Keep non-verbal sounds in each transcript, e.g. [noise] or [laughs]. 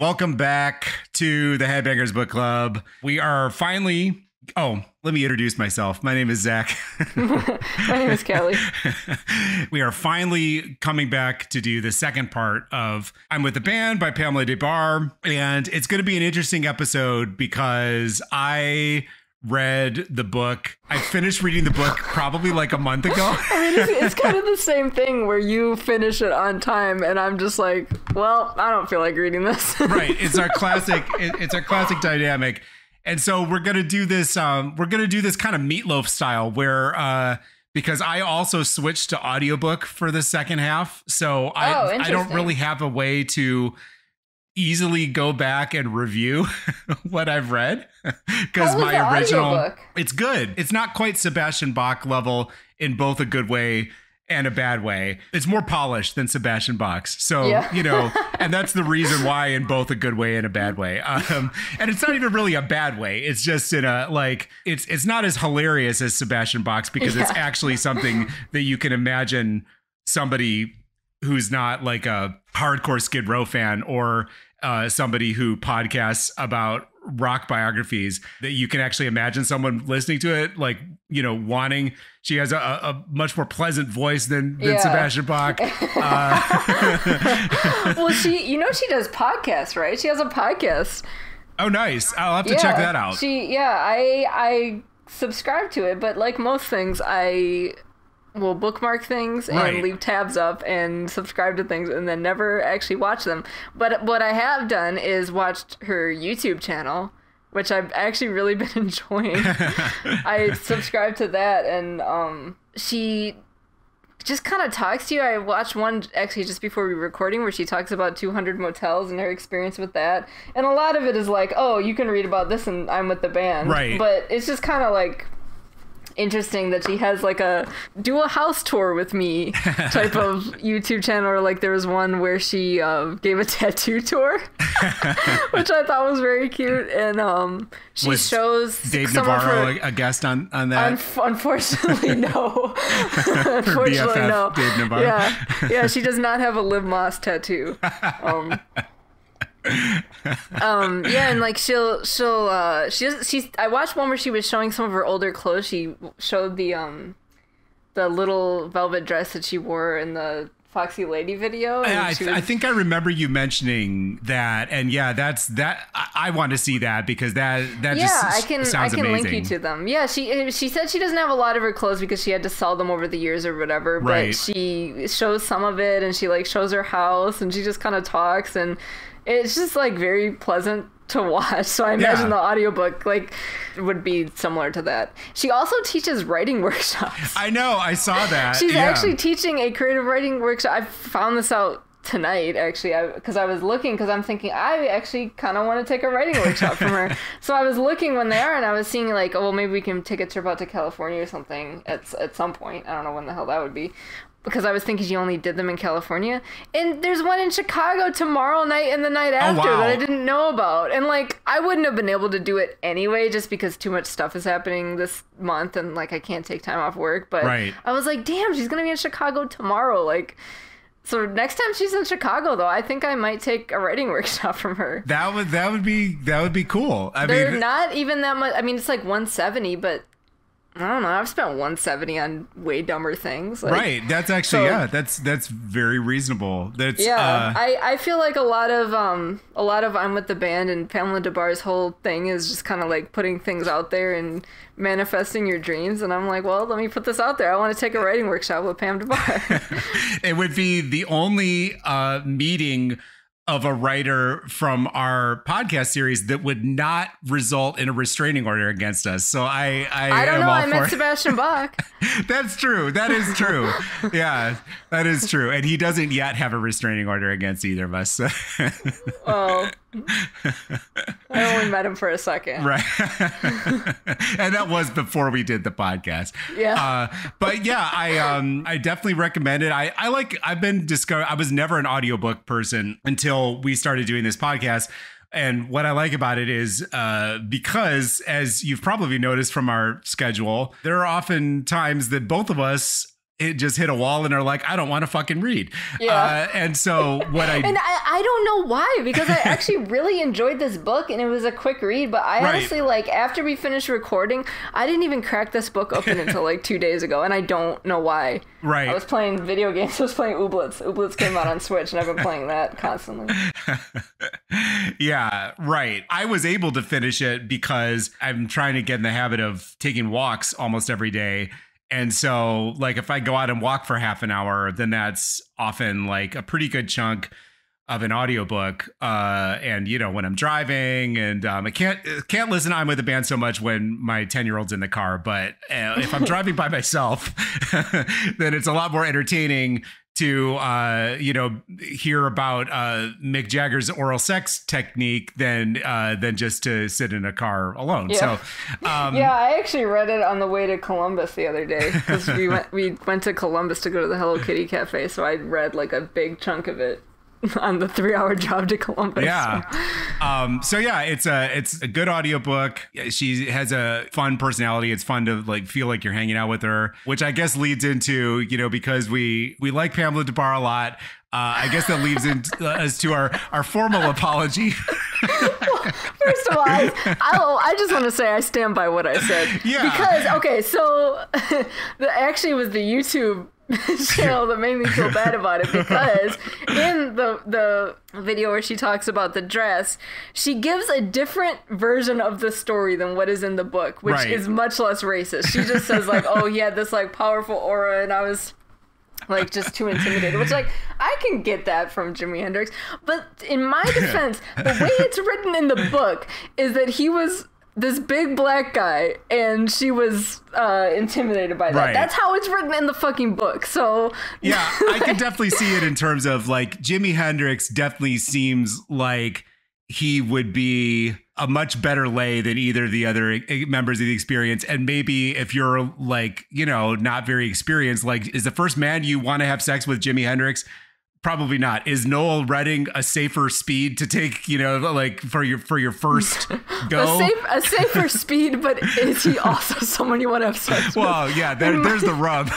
Welcome back to the Headbangers Book Club. We are finally. Oh, let me introduce myself. My name is Zach. [laughs] [laughs] My name is Kelly. [laughs] we are finally coming back to do the second part of I'm with the Band by Pamela Des Barres. And it's going to be an interesting episode because I read the book. I finished reading the book probably like a month ago. [laughs] I mean, it's, it's, kind of the [laughs] same thing where you finish it on time, and I'm just like, well, I don't feel like reading this. [laughs] right. It's our classic. It, it's our classic dynamic. And so we're gonna do this. Um, we're gonna do this kind of meatloaf style where. Uh, because I also switched to audiobook for the second half. So I Oh, I don't really have a way to easily go back and review [laughs] what I've read [laughs] because my original audiobook? it's good. It's not quite Sebastian Bach level in both a good way and a bad way. It's more polished than Sebastian Bach's. So, Yeah. you know, [laughs] and that's the reason why in both a good way and a bad way. Um, and it's not even really a bad way. It's just in a like it's it's not as hilarious as Sebastian Bach's because it's actually something that you can imagine somebody who's not like a hardcore Skid Row fan or uh, somebody who podcasts about rock biographies that you can actually imagine someone listening to it like you know wanting she has a, a much more pleasant voice than, than Yeah. sebastian bach [laughs] uh, [laughs] well, she, you know, she does podcasts, right? She has a podcast. oh nice i'll have to check that out She, yeah, I, I subscribe to it, but like most things, I will bookmark things and Right. leave tabs up and subscribe to things and then never actually watch them. But what I have done is watched her YouTube channel, which I've actually really [laughs] been enjoying. [laughs] I subscribe to that and um she just kind of talks to you. I watched one actually just before we were recording where she talks about 200 motels and her experience with that. And a lot of it is like, oh, you can read about this and I'm with the band. Right. But it's just kind of like interesting that she has like a do a house tour with me [laughs] type of YouTube channel. Or like there was one where she uh, gave a tattoo tour, [laughs] which I thought was very cute. And um, she Was shows dave navarro her- a, guest on on that Unf- unfortunately, no. [laughs] unfortunately, BFF, no. Dave Navarro. Yeah, yeah. She does not have a Liv Moss tattoo. Um, um, yeah, and like she'll she'll uh, she doesn't she's. I watched one where she was showing some of her older clothes. She showed the um the little velvet dress that she wore in the Foxy Lady video. I, th- I think I remember you mentioning that, and yeah, that's that. I, I want to see that because that that yeah, just I can I can amazing. link you to them. Yeah, she she said she doesn't have a lot of her clothes because she had to sell them over the years or whatever. But Right. she shows some of it and she like shows her house and she just kind of talks and it's just like very pleasant to watch. So I imagine Yeah. the audiobook like would be similar to that. She also teaches writing [laughs] workshops. I know, I saw that. She's yeah. actually teaching a creative writing workshop. I found this out tonight actually because I, was looking because I'm thinking I actually kind of want to take a writing workshop from her. [laughs] So I was looking when they are and I was seeing like oh well maybe we can take a trip out to California or something at at some point. I don't know when the hell that would be. Because I was thinking she only did them in California, and there's one in Chicago tomorrow night and the night oh, after Oh, wow. that I didn't know about, and like I wouldn't have been able to do it anyway, just because too much stuff is happening this month, and like I can't take time off work. But Right. I was like, damn, she's gonna be in Chicago tomorrow. Like, so next time she's in Chicago, though, I think I might take a writing [laughs] workshop from her. That would that would be that would be cool. I They're mean, not even that much. I mean, it's like 170, but I don't know. I've spent 170 on way dumber things. Like, right. That's actually So- yeah. That's that's very reasonable. That's Yeah, uh, I, I feel like a lot of um a lot of I'm with the band and Pamela Des Barres's whole thing is just kind of like putting things out there and manifesting your dreams and I'm like, well, let me put this out there. I want to take a writing workshop with Pam Des Barres. [laughs] it would be the only uh, meeting of a writer from our podcast series that would not result in a restraining order against us. So I I, I don't know. I met. Sebastian [laughs] Bach. That's true. That is true. yeah, that is true. And he doesn't yet have a restraining order against either of us. [laughs] Oh, I only met him for a second. right. [laughs] and that was before we did the podcast. Yeah. Uh, but yeah, I um I definitely recommend it. I I like I've been discover I was never an audiobook person until we started doing this podcast. And what I like about it is uh, because, as you've probably noticed from our schedule, there are often times that both of us it just hit a wall and are like, I don't want to fucking read. Yeah. Uh, and so what I [laughs] And I, I don't know why because I actually really enjoyed this book and it was a quick read. But I Right. honestly like after we finished recording, I didn't even crack this book open [laughs] until like two days ago, and I don't know why. Right. I was playing video games. I was playing Ooblets. Ooblets came out on Switch, and I've been playing that constantly. [laughs] yeah, right. I was able to finish it because I'm trying to get in the habit of taking walks almost every day. And so, like, if I go out and walk for half an hour, then that's often like a pretty good chunk of an audiobook. Uh, and you know, when I'm driving, and um, I can't can't listen to I'm with a band so much when my ten year old's in the car. But uh, if I'm [laughs] driving by myself, [laughs] then it's a lot more entertaining to uh, you know hear about uh, Mick Jagger's oral sex technique than uh, than just to sit in a car alone. Yeah. So um, Yeah, I actually read it on the way to Columbus the other day because we [laughs] went we went to Columbus to go to the Hello Kitty Cafe, so I read like a big chunk of it [laughs] on the three hour job to Columbus. Yeah. Um, so yeah, it's a it's a good audiobook. She has a fun personality. It's fun to like feel like you're hanging out with her, which I guess leads into, you know, because we we like Pamela Des Barres a lot. Uh, I guess that leads into [laughs] us to our our formal apology. [laughs] First of all, I, I'll- I just want to say I stand by what I said. Yeah. Because okay, so the actually was the YouTube [laughs] channel that made me feel bad about it because in the the video where she talks about the dress, she gives a different version of the story than what is in the book, which Right. is much less racist. She just says like, "Oh, he had this like powerful aura," and I was like just too intimidated which like i can get that from jimi hendrix but in my [laughs] defense the way it's written in the book is that he was this big black guy and she was uh intimidated by that Right. that's how it's written in the fucking book so Yeah, I can [laughs] definitely see it in terms of like Jimi Hendrix definitely seems like he would be a much better lay than either of the other eh, members of the experience. And maybe if you're like, you know, not very experienced, like, is the first man you want to have sex with Jimi Hendrix? Probably not. Is Noel Redding a safer speed to take, you know, like for your for your first [laughs] go? a, safe, a [laughs] safer speed but is he also [laughs] someone you want to have sex with Well, yeah, there, there's the rub.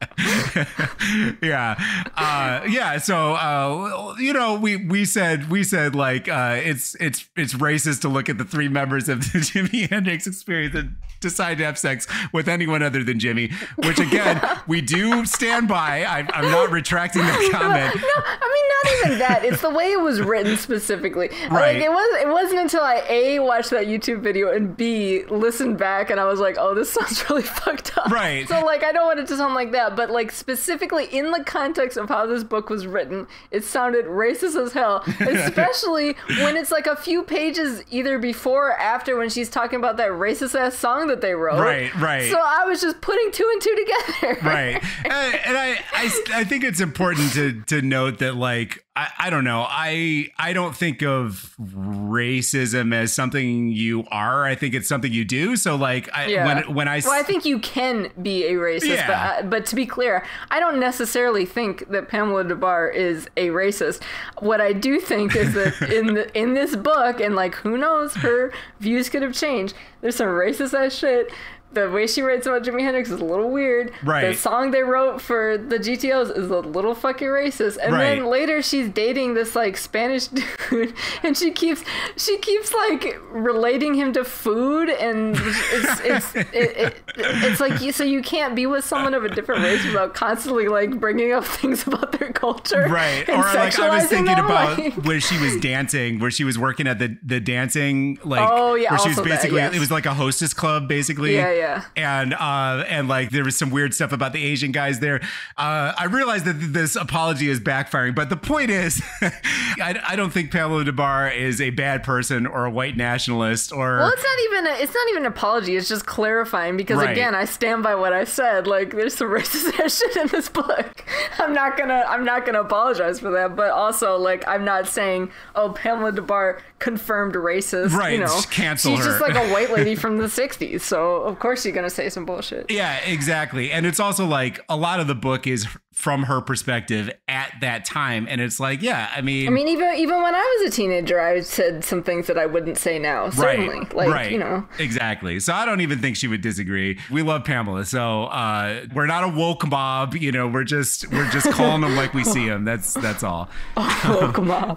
[laughs] yeah, uh, yeah. So uh, you know, we we said we said like uh, it's it's it's racist to look at the three members of the [laughs] Jimi Hendrix Experience and decide to have sex with anyone other than Jimmy. Which again, we do stand by. I, I'm not [laughs] retracting that comment. No, I mean not even that. It's the way it was written specifically. Right. Like it was. It wasn't until I a watched that YouTube video and b listened back and I was like, oh, this sounds really fucked up. Right. So like, I don't want it to sound like that, but like specifically in the context of how this book was written, it sounded racist as hell. [laughs] Especially when it's like a few pages either before or after when she's talking about that racist ass song that they wrote. Right, right. So I was just putting two and two together. right [laughs] and, and I, I i think it's important to to note that like I, I don't know i i don't think of racism as something you are i think it's something you do so like I, Yeah. when when i Well, I think you can be a racist, Yeah. but, uh, but to be clear, I don't necessarily think that Pamela Des Barres is a racist. What I do think is that [laughs] in the, in this book, and like who knows, her views could have changed. There's some racist ass shit. The way she writes about Jimi Hendrix is a little weird. Right. The song they wrote for the GTOs is a little fucking racist. And Right. then later she's dating this like Spanish [laughs] dude, and she keeps she keeps like relating him to food, and it's it's [laughs] it, it, it's like you so you can't be with someone of a different race without constantly like bringing up [laughs] things about their culture, right or like i was thinking them, about like- where she was dancing where she was working at the the dancing like Oh, yeah, where she was also that, basically yes. it was like a hostess club basically Yeah, yeah. And uh and like there was some weird stuff about the asian guys there uh i realize that this apology is backfiring but the point is [laughs] I, I don't think pamela Des Barres is a bad person or a white nationalist or Well, it's not even a, it's not even an apology. It's just clarifying because Right. again, I stand by what I said. Like, there's some [laughs] racist shit in this book. I'm not gonna I'm not gonna apologize for that. But also, like, I'm not saying, oh, Pamela Des Barres confirmed racist. Right, You know, cancel she's just like a white lady [laughs] from the '60s. So of course course you're gonna say some bullshit. Yeah, exactly. And it's also like a lot of the book is from her perspective at that time, and it's like, yeah, I mean, I mean, even even when I was a teenager, I said some things that I wouldn't say now. Certainly, right, like right, you know, exactly. So I don't even think she would disagree. We love Pamela, so uh, we're not a woke mob. You know, we're just we're just [laughs] calling them like we see them. That's that's all. oh come on.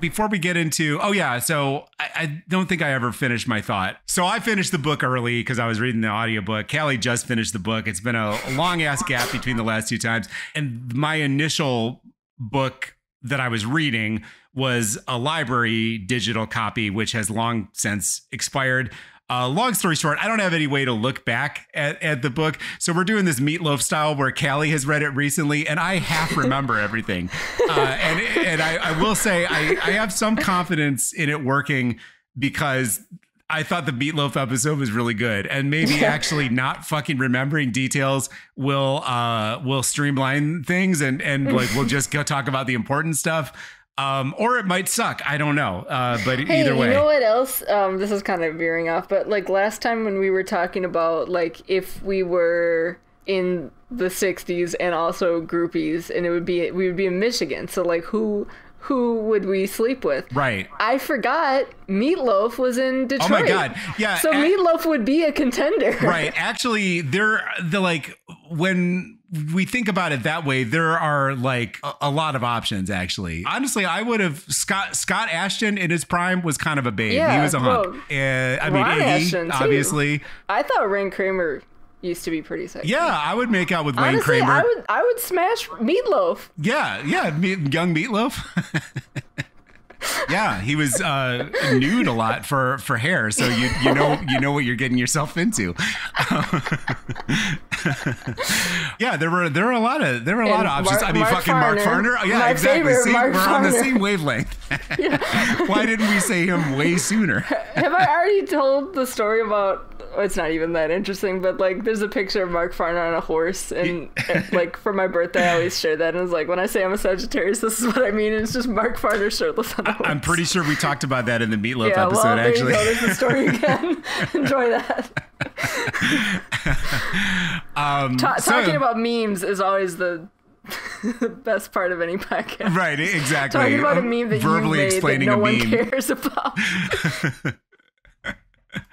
Before we get into, oh yeah, so I, I don't think I ever finished my thought. So I finished the book early because I was reading the audiobook. Callie just finished the book. It's been a, a long ass gap between the last two times. And my initial book that I was reading was a library digital copy, which has long since expired. Uh, long story short, I don't have any way to look back at, at the book. So we're doing this meatloaf style where Callie has read it recently and I half [laughs] remember everything. Uh, and and I, I will say I, I have some confidence in it working because I thought the meatloaf episode was really good, and maybe actually not fucking remembering details will uh will streamline things, and and [laughs] like we'll just go talk about the important stuff. Um, or it might suck. I don't know. Uh, but Hey, either way, you know what else? Um, this is kind of veering off, but like last time when we were talking about like if we were in the 60s and also groupies and it would be we would be in Michigan. So like who who would we sleep with? right? I forgot Meatloaf was in Detroit. Oh my God. Yeah, So Meatloaf would be a contender. [laughs] right actually there the like when we think about it that way there are like a, a lot of options actually honestly i would have scott scott Asheton in his prime was kind of a babe Yeah, he was a hunk well, uh, i mean Ron Iggy, Asheton, too. obviously I thought Wayne Kramer used to be pretty sexy. yeah i would make out with wayne Honestly, kramer. I would I would smash Meatloaf. yeah yeah me, young meatloaf. [laughs] Yeah he was uh nude a lot for for hair so you you know you know what you're getting yourself into. [laughs] Yeah there were there were a lot of there were a lot And of options. Mark- i mean Mark fucking mark Farner. farner? Yeah My exactly. See, we're on the same wavelength. [laughs] Why didn't we say him way sooner? Have I already told the story about? It's not even that interesting, but like, there's a picture of Mark Farner on a horse, [laughs] and like for my birthday, I always share that, and it's like when I say I'm a Sagittarius, this is what I mean. And it's just Mark Farner shirtless on a horse. i'm pretty sure we talked about that in the meatloaf yeah, episode well, there actually you go. There's the story [laughs] again. [laughs] Enjoy that. um Ta- so- talking about memes is always the the best part of any podcast. right exactly Talking about a meme that verbally you made that explaining no a one cares about.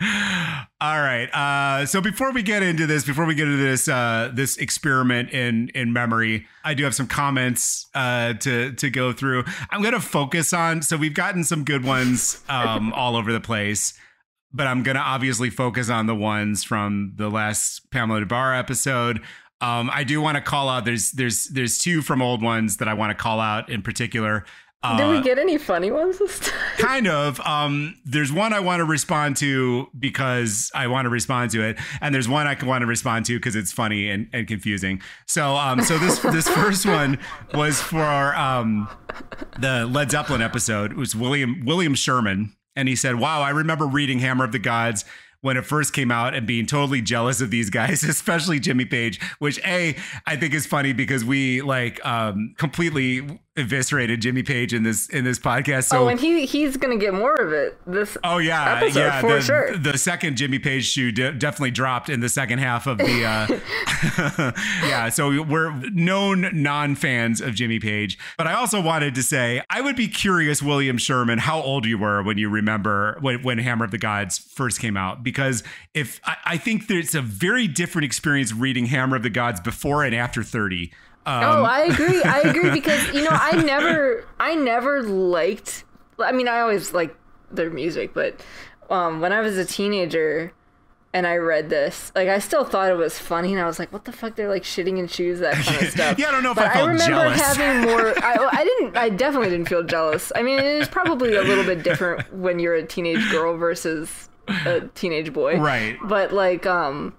All right. Uh, so before we get into this, before we get into this uh, this experiment in in memory, I do have some comments uh, to to go through. I'm going to focus on. So we've gotten some good ones um, [laughs] all over the place, but I'm going to obviously focus on the ones from the last Pamela Des Barres episode. Um, I do want to call out. There's there's there's two from old ones that I want to call out in particular. Uh, Did we get any funny ones this time? [laughs] kind of. Um there's one i want to respond to because i want to respond to it and there's one i want to respond to because it's funny and, and confusing. So um so this [laughs] this first one was for um the led zeppelin episode. It was william william sherman and he said wow i remember reading hammer of the gods when it first came out and being totally jealous of these guys, [laughs] especially Jimmy Page, which A, I think is funny because we like um completely eviscerated Jimmy Page in this in this podcast. So oh, and he he's gonna get more of it. This Oh yeah, episode, yeah. for the, sure. the second Jimmy Page shoe de- definitely dropped in the second half of the. Uh, [laughs] [laughs] yeah, so we're known non-fans of Jimmy Page, but I also wanted to say I would be curious, William Sherman, how old you were when you remember when, when Hammer of the Gods first came out, because if I, I think it's a very different experience reading Hammer of the Gods before and after thirty. Um, Oh, I agree. I agree [laughs] because you know I never I never liked. I mean, I always liked their music, but um, when I was a teenager and I read this, like I still thought it was funny, and I was like, "What the fuck?" They're like shitting in shoes, that kind of [laughs] stuff. Yeah, I don't know if but I felt remember jealous. having more. [laughs] I, I didn't. I definitely didn't feel jealous. I mean, it is probably a little bit different when you're a teenage girl versus a teenage boy, Right. But like, um,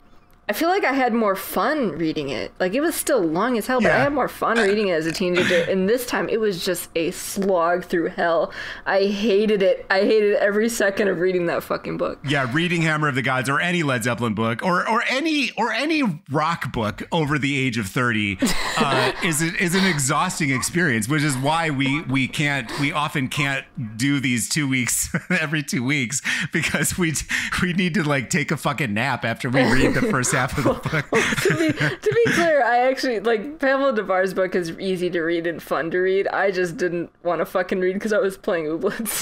I feel like I had more fun reading it. Like it was still long as hell, but I had more fun reading it as a teenager. [clears throat] And this time it was just a slog through hell. I hated it. I hated every second of reading that fucking book. Yeah, reading Hammer of the Gods or any Led Zeppelin book or or any or any rock book over the age of 30 uh, [laughs] is is an exhausting experience, which is why we we can't we often can't do these 2 weeks [laughs] every 2 weeks because we we need to like take a fucking nap after we read the first half [laughs] of the book. [laughs] to, be, to be [laughs] clear, I actually like Pamela Des Barres's book is easy to read and fun to read. I just didn't want to fucking read because I was playing Ooblets.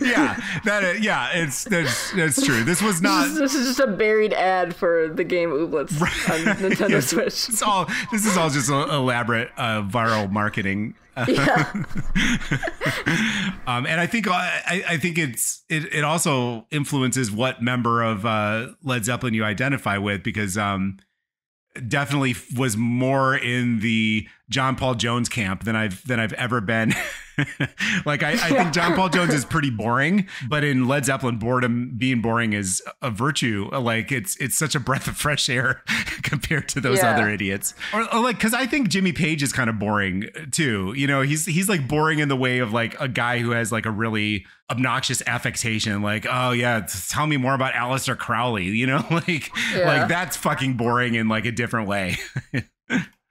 [laughs] yeah, that is, yeah, it's that's that's true. This was not this is just a buried ad for the game Ooblets on Nintendo Yes. Switch. It's all this is all just elaborate uh, viral marketing. Yeah. [laughs] Um, and I think I, I think it's it, it also influences what member of uh, Led Zeppelin you identify with because um, definitely was more in the John Paul Jones camp than I've than I've ever been. [laughs] [laughs] like I, I think John Paul Jones is [laughs] pretty boring, but in Led Zeppelin, boredom being boring is a virtue. Like it's it's such a breath of fresh air [laughs] compared to those Yeah. other idiots. Or, or like because I think Jimmy Page is kind of boring uh, too. You know, he's he's like boring in the way of like a guy who has like a really obnoxious affectation. Like, oh yeah, tell me more about Aleister Crowley. You know, like Yeah. like that's fucking boring in like a different way.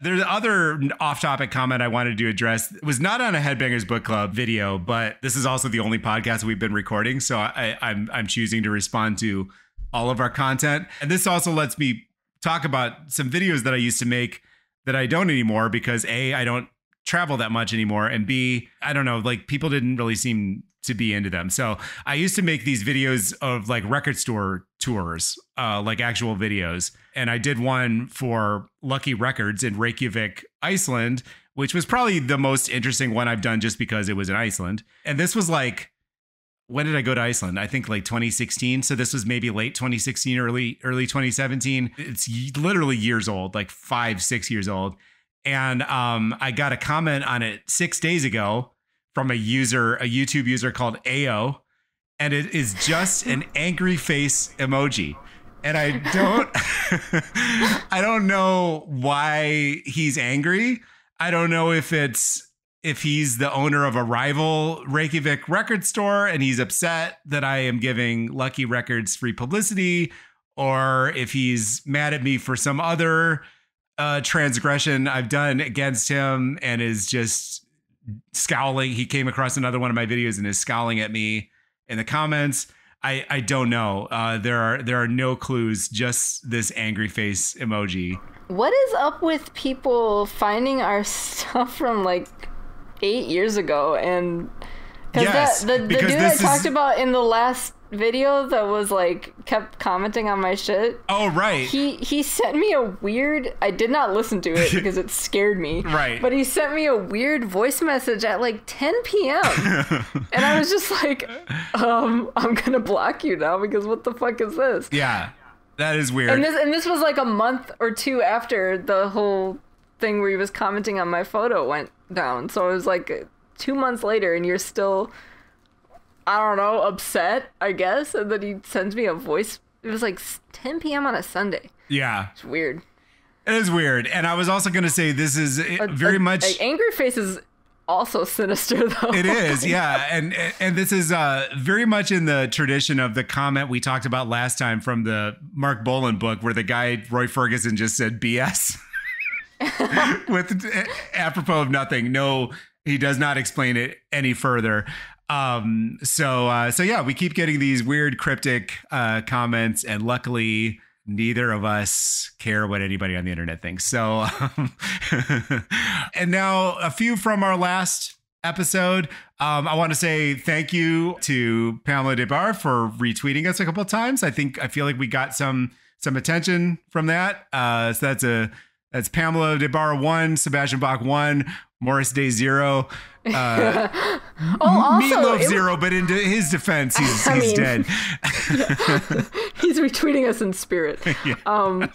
There's other off-topic comment I wanted to address. It was not on a Headbangers Book Club video, but this is also the only podcast we've been recording, so I, I'm I'm choosing to respond to all of our content. And this also lets me talk about some videos that I used to make that I don't anymore because a I don't travel that much anymore, and b I don't know, like people didn't really seem to be into them. So I used to make these videos of like record store tours, uh, like actual videos. And I did one for Lucky Records in Reykjavik, Iceland, which was probably the most interesting one I've done just because it was in Iceland. And this was like, when did I go to Iceland? I think like 2016. So this was maybe late 2016, early early 2017. It's literally years old, like five, six years old. And um, I got a comment on it six days ago from a user, a YouTube user called AO, and it is just an [laughs] angry face emoji. And I don't [laughs] I don't know why he's angry. I don't know if it's if he's the owner of a rival Reykjavik record store and he's upset that I am giving Lucky Records free publicity, or if he's mad at me for some other uh, transgression I've done against him and is just scowling. He came across another one of my videos and is scowling at me in the comments. I, I don't know. Uh, there are there are no clues. Just this angry face emoji. What is up with people finding our [laughs] stuff from like eight years ago? And Yes, the, the dude I this talked about in the last video that was like kept commenting on my shit. Oh right. He he sent me a weird. I did not listen to it because it scared me. [laughs] Right. But he sent me a weird voice message at like 10 p.m. [laughs] and I was just like, um, I'm gonna block you now because what the fuck is this? yeah, that is weird. And this and this was like a month or two after the whole thing where he was commenting on my photo went down. So it was like two months later, and you're still, I don't know, upset, I guess. And then he sends me a voice. It was like 10 p.m. on a Sunday. yeah, It's weird. it is weird. And I was also going to say this is uh, very A- much. a angry face is also sinister though. It [laughs] is, yeah, and and this is uh, very much in the tradition of the comment we talked about last time from the Marc Bolan book, where the guy Roy Ferguson just said BS [laughs] with apropos of nothing. No, he does not explain it any further. Um, so uh, so yeah, we keep getting these weird cryptic uh, comments, and luckily. Neither of us care what anybody on the internet thinks. So, um, [laughs] and now a few from our last episode. Um, I want to say thank you to Pamela Des Barres for retweeting us a couple times. I think I feel like we got some some attention from that. Uh, so that's a that's Pamela Des Barres one, Sebastian Bach one, Morris Day zero, uh, oh, also, Meatloaf zero. But in his defense, he's, he's mean- dead. [laughs] [laughs] he's retweeting us in spirit. [laughs] Um,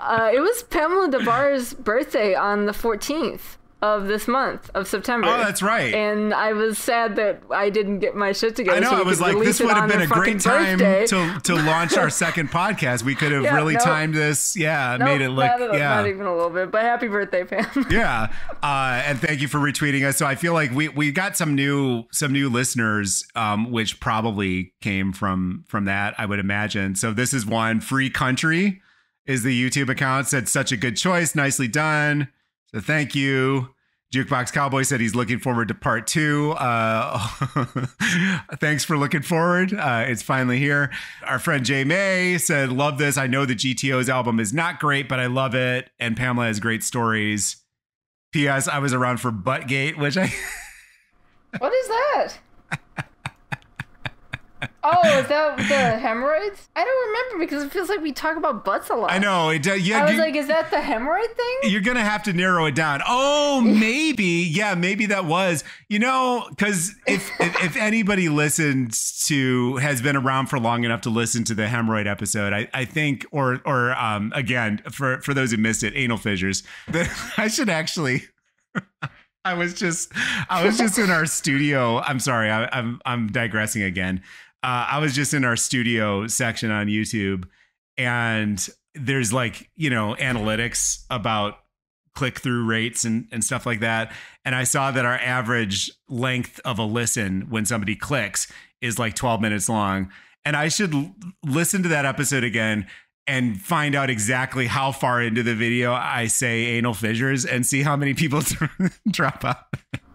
uh, it was Pamela Des Barres's birthday on the 14th. Of this month of September. Oh, that's right. And I was sad that I didn't get my shit together. I know. so I was like, this would have been a great time birthday. to to [laughs] launch our second podcast. We could have Yeah, really timed this. Yeah, made it look. not, yeah. not even a little bit. But happy birthday, Pam. [laughs] yeah uh, and thank you for retweeting us so i feel like we we got some new some new listeners um, which probably came from from that i would imagine so this is one free country is the youtube account said such a good choice nicely done so thank you Jukebox Cowboy said he's looking forward to part two. Uh, [laughs] thanks for looking forward. Uh, it's finally here. Our friend Jay May said, Love this. I know the GTO's album is not great, but I love it. And Pamela has great stories. P.S. I was around for Buttgate, which I. what is that? [laughs] oh, is that the hemorrhoids? I don't remember because it feels like we talk about butts a lot. I know. It, uh, yeah, I was you- like, is that the hemorrhoid thing? you're gonna have to narrow it down. Oh, [laughs] maybe, yeah, maybe that was. You know, because if, if if anybody listens to has been around for long enough to listen to the hemorrhoid episode, I, I think, or or um again for for those who missed it, anal fissures. [laughs] That I should actually. [laughs] I was just I was just in our studio. I'm sorry, I, I'm I'm digressing again. Uh, I was just in our studio section on YouTube, and there's like you know analytics about click through rates and, and stuff like that. And I saw that our average length of a listen when somebody clicks is like 12 minutes long. And I should l- listen to that episode again and find out exactly how far into the video I say anal fissures and see how many people [laughs] drop out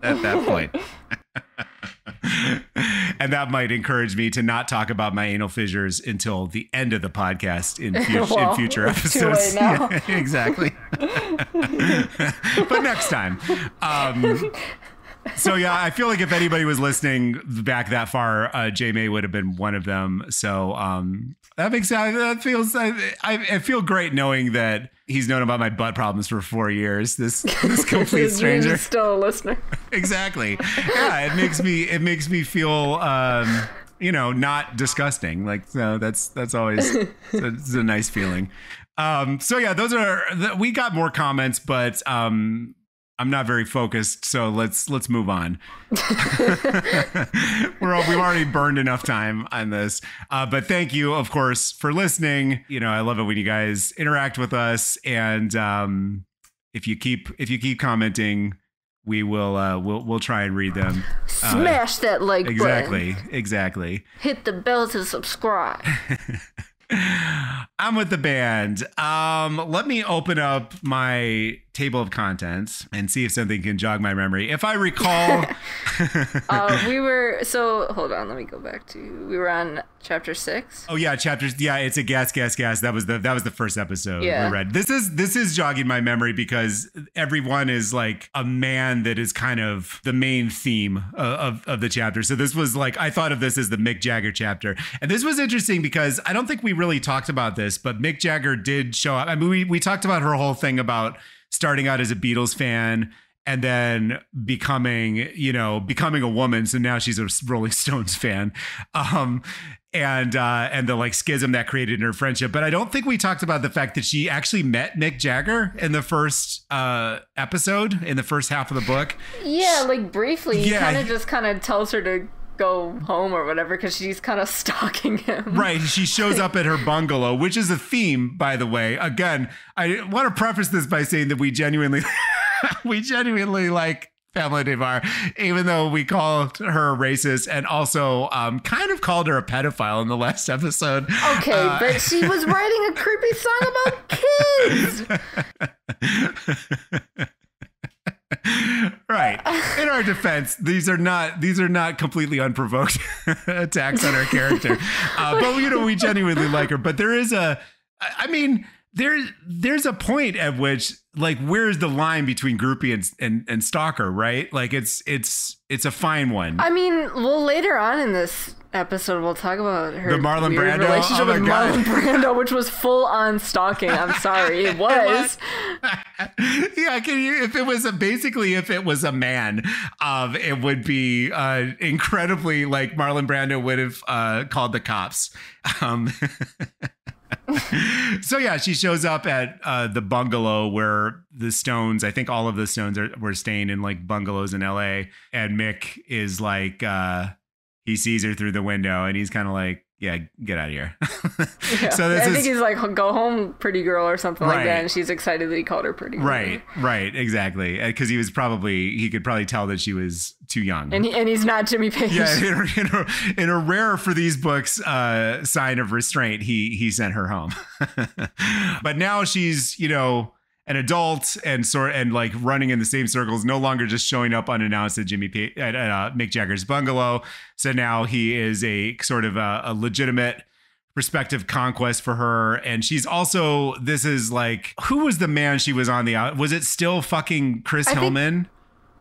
at that point. [laughs] [laughs] and that might encourage me to not talk about my anal fissures until the end of the podcast in, fu- [laughs] Well, in future episodes. Yeah, [laughs] exactly. but next time. Um, so yeah, I feel like if anybody was listening back that far, uh, J May would have been one of them. So um, that makes that feels I, I, I feel great knowing that he's known about my butt problems for four years. This [laughs] this complete stranger [laughs] still a listener. exactly. Yeah, it makes me it makes me feel um, you know not disgusting. Like so that's that's always [laughs] it's a, nice feeling. Um, so yeah, those are we got more comments, but um, I'm not very focused. So let's let's move on. [laughs] We're all, we've already burned enough time on this, uh, but thank you, of course, for listening. You know, I love it when you guys interact with us, and um, if you keep if you keep commenting, we will uh, we'll we'll try and read them. Smash that like button. Exactly, exactly. Hit the bell to subscribe. [laughs] I'm with the band. Um, let me open up my table of contents and see if something can jog my memory. If I recall, [laughs] [laughs] uh, we were so hold on. Let me go back to we were on chapter six. oh yeah, chapters. Yeah, it's a gas, gas, gas. That was the that was the first episode Yeah. we read. This is this is jogging my memory because everyone is like a man that is kind of the main theme of, of, of the chapter. So this was like I thought of this as the Mick Jagger chapter, and this was interesting because I don't think we really talked about this, but Mick Jagger did show up. I mean, we we talked about her whole thing about starting out as a Beatles fan and then becoming, you know, becoming a woman. So now she's a Rolling Stones [laughs] fan. Um, and uh, and the like schism that created in her friendship. But I don't think we talked about the fact that she actually met Mick Jagger in the first uh, episode, in the first half of the book. Yeah, like briefly. He Yeah, kind of just kind of tells her to go home or whatever because she's kind of [laughs] stalking him. Right. She shows up at her bungalow, which is a theme, by the way. Again, I want to preface this by saying that we genuinely, [laughs] we genuinely like Pamela Des Barres, even though we called her a racist and also um, kind of called her a pedophile in the last episode. Okay, Uh, but she was writing a creepy song about kids. [laughs] right. In our defense, these are not these are not completely unprovoked [laughs] attacks on our character. Uh, but you know, we genuinely like her. But there is a, I mean, there's there's a point at which like where's the line between groupie and, and and stalker, right? Like it's it's it's a fine one. I mean, well, later on in this episode, we'll talk about her The Marlon weird Brando? relationship Oh with God. Marlon Brando, which was full on stalking. I'm sorry, [laughs] it was. [laughs] yeah, can you? If it was a basically, if it was a man, um, it would be uh, incredibly like Marlon Brando would have uh, called the cops. Um, [laughs] so yeah, she shows up at uh, the bungalow where the Stones, I think all of the Stones are were staying in like bungalows in LA. And Mick is like uh he sees her through the window and he's kind of like, Yeah, get out of here. [laughs] Yeah. so this I is think he's like, go home, pretty girl, or something like that. And she's excited that he called her pretty girl. right, right, exactly. Because he was probably he could probably tell that she was too young. And, he, and he's not Jimmy Page. yeah, [laughs] in a, in, a, in a rare for these books uh, sign of restraint, he he sent her home. [laughs] but now she's you know an adult and sort and like running in the same circles, no longer just showing up unannounced at Jimmy P- at, at uh, Mick Jagger's bungalow. So now he is a sort of a, a legitimate prospective conquest for her and she's also this is like who was the man she was on the out was it still fucking chris think- hillman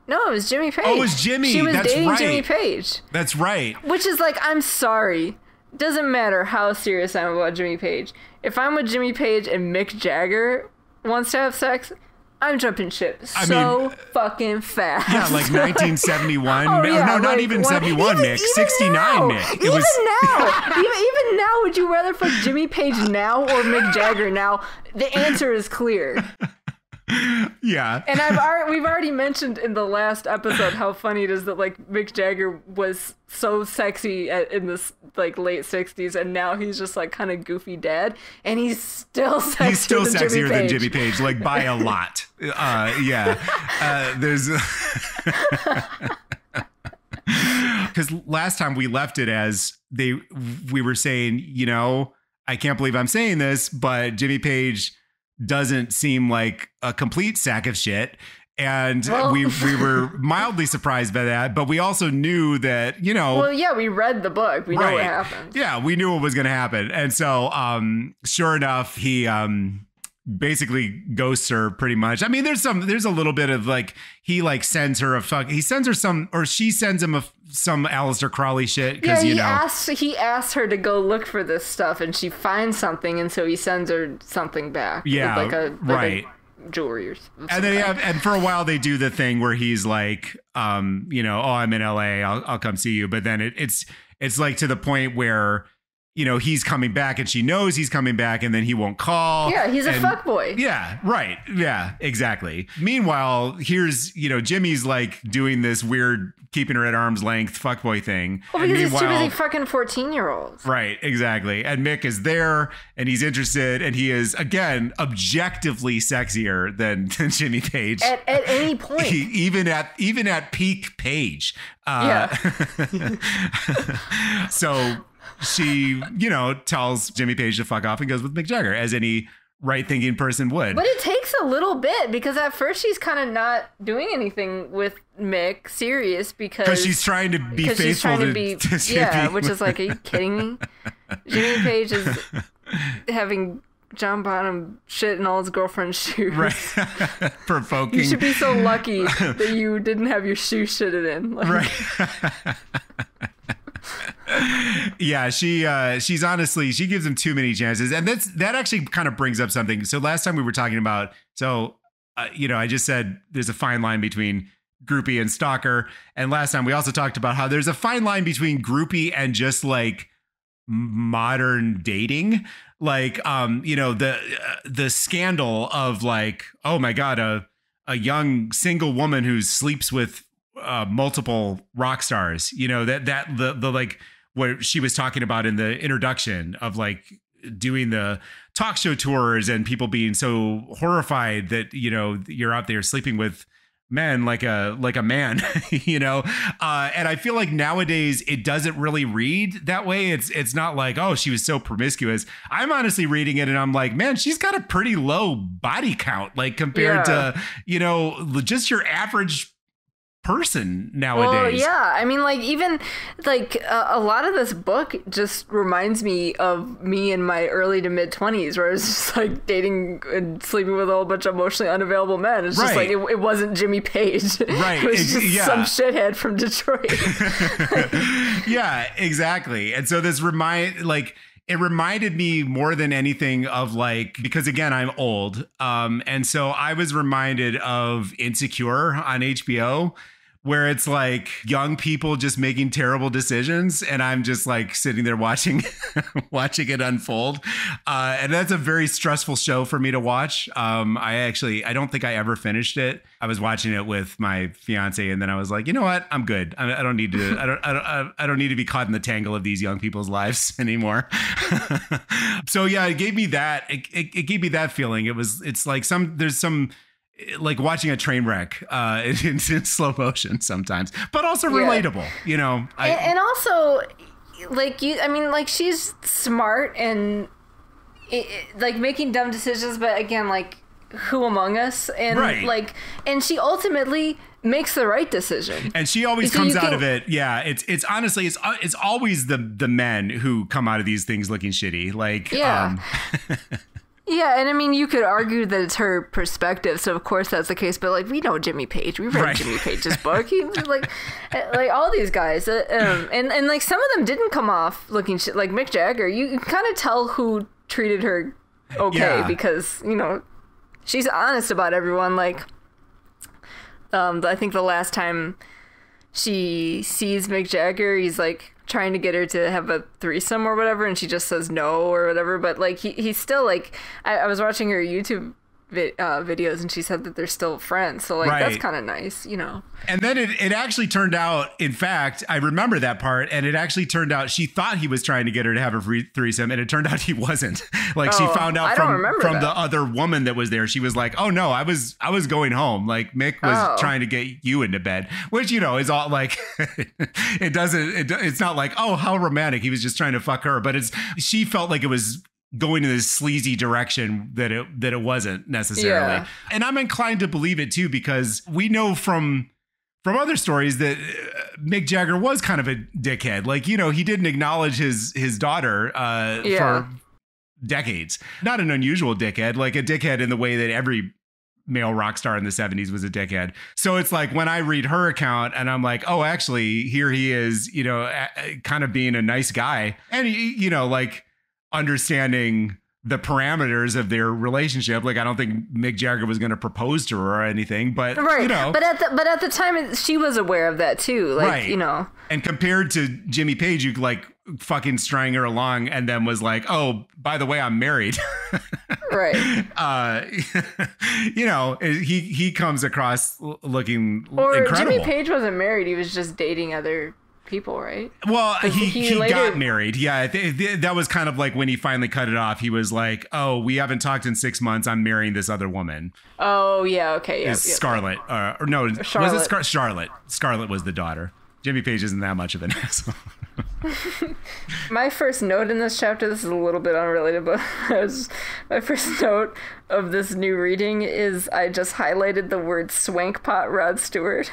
No, it was Jimmy Page. Oh, it was Jimmy. She was That's dating right. Jimmy Page. that's right Which is like, I'm sorry. Doesn't matter how serious I'm about Jimmy Page. If I'm with Jimmy Page and Mick Jagger wants to have sex, I'm jumping ship I so mean, fucking fast. Yeah, like 1971. [laughs] Oh, no, yeah, no, not even what- 71, even- Nick. even 69, now, Nick. It even was now, even, even now, would you rather fuck Jimmy Page now or Mick Jagger now? The answer is clear. [laughs] [laughs] yeah. And I've already, we've already mentioned in the last episode how funny it is that like Mick Jagger was so sexy at, in this like late '60s, and now he's just like kind of goofy dad, and he's still sexier He's still than sexier Jimmy than Jimmy Page, like by a lot. Uh, yeah. Uh, there's. [laughs] Because last time we left it as they, we were saying, you know, I can't believe I'm saying this, but Jimmy Page doesn't seem like a complete sack of shit. And Well- we we [laughs] were mildly surprised by that, but we also knew that you know Well, yeah, we read the book. We know what happened. yeah, we knew what was going to happen. And so, um, sure enough, he um, basically ghosts her pretty much. I mean, there's some, there's a little bit of like, he like sends her a fuck, he sends her some, or she sends him a, some Aleister Crowley shit. Yeah, Cause he you know, asks he asks her to go look for this stuff, and she finds something, and so he sends her something back. Yeah, like a like a right. jewelry or something. and then, yeah, and for a while they do the thing where he's like, um, you know, oh, I'm in LA, I'll, I'll come see you. But then it, it's, it's like to the point where, you know, he's coming back and she knows he's coming back and then he won't call. Yeah, he's a and- fuckboy. Yeah, right. Yeah, exactly. Meanwhile, here's, you know, Jimmy's like doing this weird keeping her at arm's length fuckboy thing. Well, because he's too busy fucking fourteen year olds. Right, exactly. And Mick is there and he's interested and he is again objectively sexier than, [laughs] than Jimmy Page. At, at any [laughs] point. He- even at even at peak page. Uh, [laughs] so she, you know, tells Jimmy Page to fuck off and goes with Mick Jagger, as any right thinking person would. But it takes a little bit because at first she's kind of not doing anything with Mick serious because she's trying to be faithful she's trying to, to, be [laughs] to yeah, which is like, are you kidding me? Jimmy Page is [laughs] having John Bonham shit in all his girlfriend's shoes. right [laughs] provoking. You should be so lucky that you didn't have your shoe shitted in. Like, right. Yeah, she uh she's honestly she gives him too many chances, and that's that actually kind of brings up something. So last time we were talking about so uh, you know I just said there's a fine line between groupie and stalker, and last time we also talked about how there's a fine line between groupie and just like modern dating. Like um you know the uh, the scandal of like oh my god a a young single woman who sleeps with uh multiple rock stars you know that that the the like what she was talking about in the introduction of like doing the talk show tours and people being so horrified that you know you're out there sleeping with men like a like a man [laughs] you know? Uh and i feel like nowadays it doesn't really read that way. It's it's not like oh she was so promiscuous. I'm honestly reading it and i'm like man she's got a pretty low body count like compared Yeah. to you know just your average person Well, nowadays yeah. I mean, like even like uh, a lot of this book just reminds me of me in my early to mid twenties, where I was just like dating and sleeping with a whole bunch of emotionally unavailable men. It's just like it, it wasn't Jimmy Page. [laughs] Right, it was just yeah. some shithead from Detroit. [laughs] [laughs] yeah, exactly. And so this remind like it reminded me more than anything of like because again I'm old. Um and so I was reminded of Insecure on HBO where it's like young people just making terrible decisions and i'm just like sitting there watching [laughs] watching it unfold. Uh, and that's a very stressful show for me to watch. Um, i actually i don't think i ever finished it. I was watching it with my fiance and then i was like you know what? I'm good. I, I don't need to I don't, I don't i don't need to be caught in the tangle of these young people's lives [laughs] anymore. [laughs] So yeah it gave me that it, it, it gave me that feeling. It was it's like some there's some like watching a train wreck uh, [laughs] in, in, slow motion sometimes, but also yeah. relatable. You know, I, and, and, also like you. I mean, like she's smart and it, like making dumb decisions, but again, like who among us and right. like and she ultimately makes the right decision and she always so comes out can, of it yeah it's it's honestly it's uh, it's always the the men who come out of these things looking shitty like yeah um, [laughs] Yeah, and I mean, you could argue that it's her perspective, so of course that's the case. But like, we know Jimmy Page. We read right. Jimmy Page's book. He like, [laughs] eh, like all these guys, uh, um, and and like some of them didn't come off looking shit. Like Mick Jagger, you kind of tell who treated her okay yeah. because you know she's honest about everyone. Like, um, I think the last time she sees Mick Jagger, he's like trying to get her to have a threesome or whatever, and she just says no or whatever. But like he he's still like I, I was watching her YouTube vi- uh, videos and she said that they're still friends. So like right. that's kind of nice, you know. And then it, it actually turned out, in fact, I remember that part, and it actually turned out she thought he was trying to get her to have a free threesome, and it turned out he wasn't. [laughs] like oh, she found out from from that. the other woman that was there. She was like, "Oh no, I was I was going home. Like Mick was oh. trying to get you into bed," which you know is all like [laughs] it doesn't. It, it's not like oh how romantic. He was just trying to fuck her, but it's she felt like it was going in this sleazy direction that it that it wasn't necessarily. Yeah. And I'm inclined to believe it too because we know from from other stories that uh, Mick Jagger was kind of a dickhead. Like, you know, he didn't acknowledge his his daughter uh, yeah. for decades. Not an unusual dickhead, like a dickhead in the way that every male rock star in the 70s was a dickhead. So it's like when I read her account and I'm like, "Oh, actually, here he is, you know, kind of being a nice guy." And he, you know, like understanding the parameters of their relationship. Like I don't think Mick Jagger was going to propose to her or anything, but right. you know, but at the but at the time she was aware of that too. Like right. you know, and compared to Jimmy Page, you like fucking string her along and then was like, oh, by the way, I'm married. [laughs] right. Uh, [laughs] you know, he he comes across looking or incredible. Jimmy Page wasn't married; he was just dating other people, right? Well, he, he, he later... got married. Yeah, th- th- that was kind of like when he finally cut it off. He was like, "Oh, we haven't talked in six months. I'm marrying this other woman." Oh yeah, okay, yeah. Yep. Scarlett, uh, or no, Charlotte. was it Scar- Charlotte? Scarlett was the daughter. Jimmy Page isn't that much of an [laughs] asshole. [laughs] my first note in this chapter, this is a little bit unrelated, but [laughs] my first note of this new reading is I just highlighted the word swank pot Rod Stewart.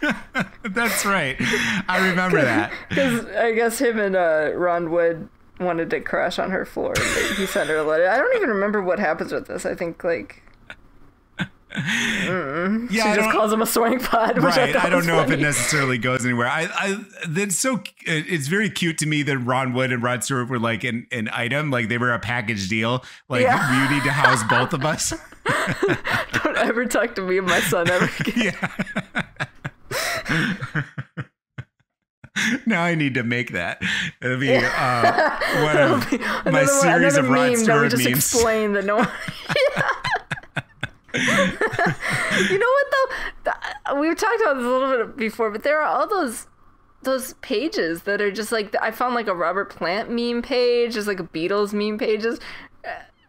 [laughs] That's right. I remember that. Because I guess him and uh, Ron Wood wanted to crash on her floor. He sent her a letter. I don't even remember what happens with this. I think like. Yeah, she just calls him a swank pot. Right. I, I don't know funny. if it necessarily goes anywhere. I, I, that's so. It's very cute to me that Ron Wood and Rod Stewart were like an, an item, like they were a package deal. Like yeah. you need to house both of us. [laughs] don't ever talk to me and my son ever [laughs] again. Yeah. [laughs] now I need to make that. It'll be uh, one of my another, series of Rod Stewart memes. Explain the no. You know what though? We've talked about this a little bit before, but there are all those those pages that are just like I found like a Robert Plant meme page, just like a Beatles meme pages.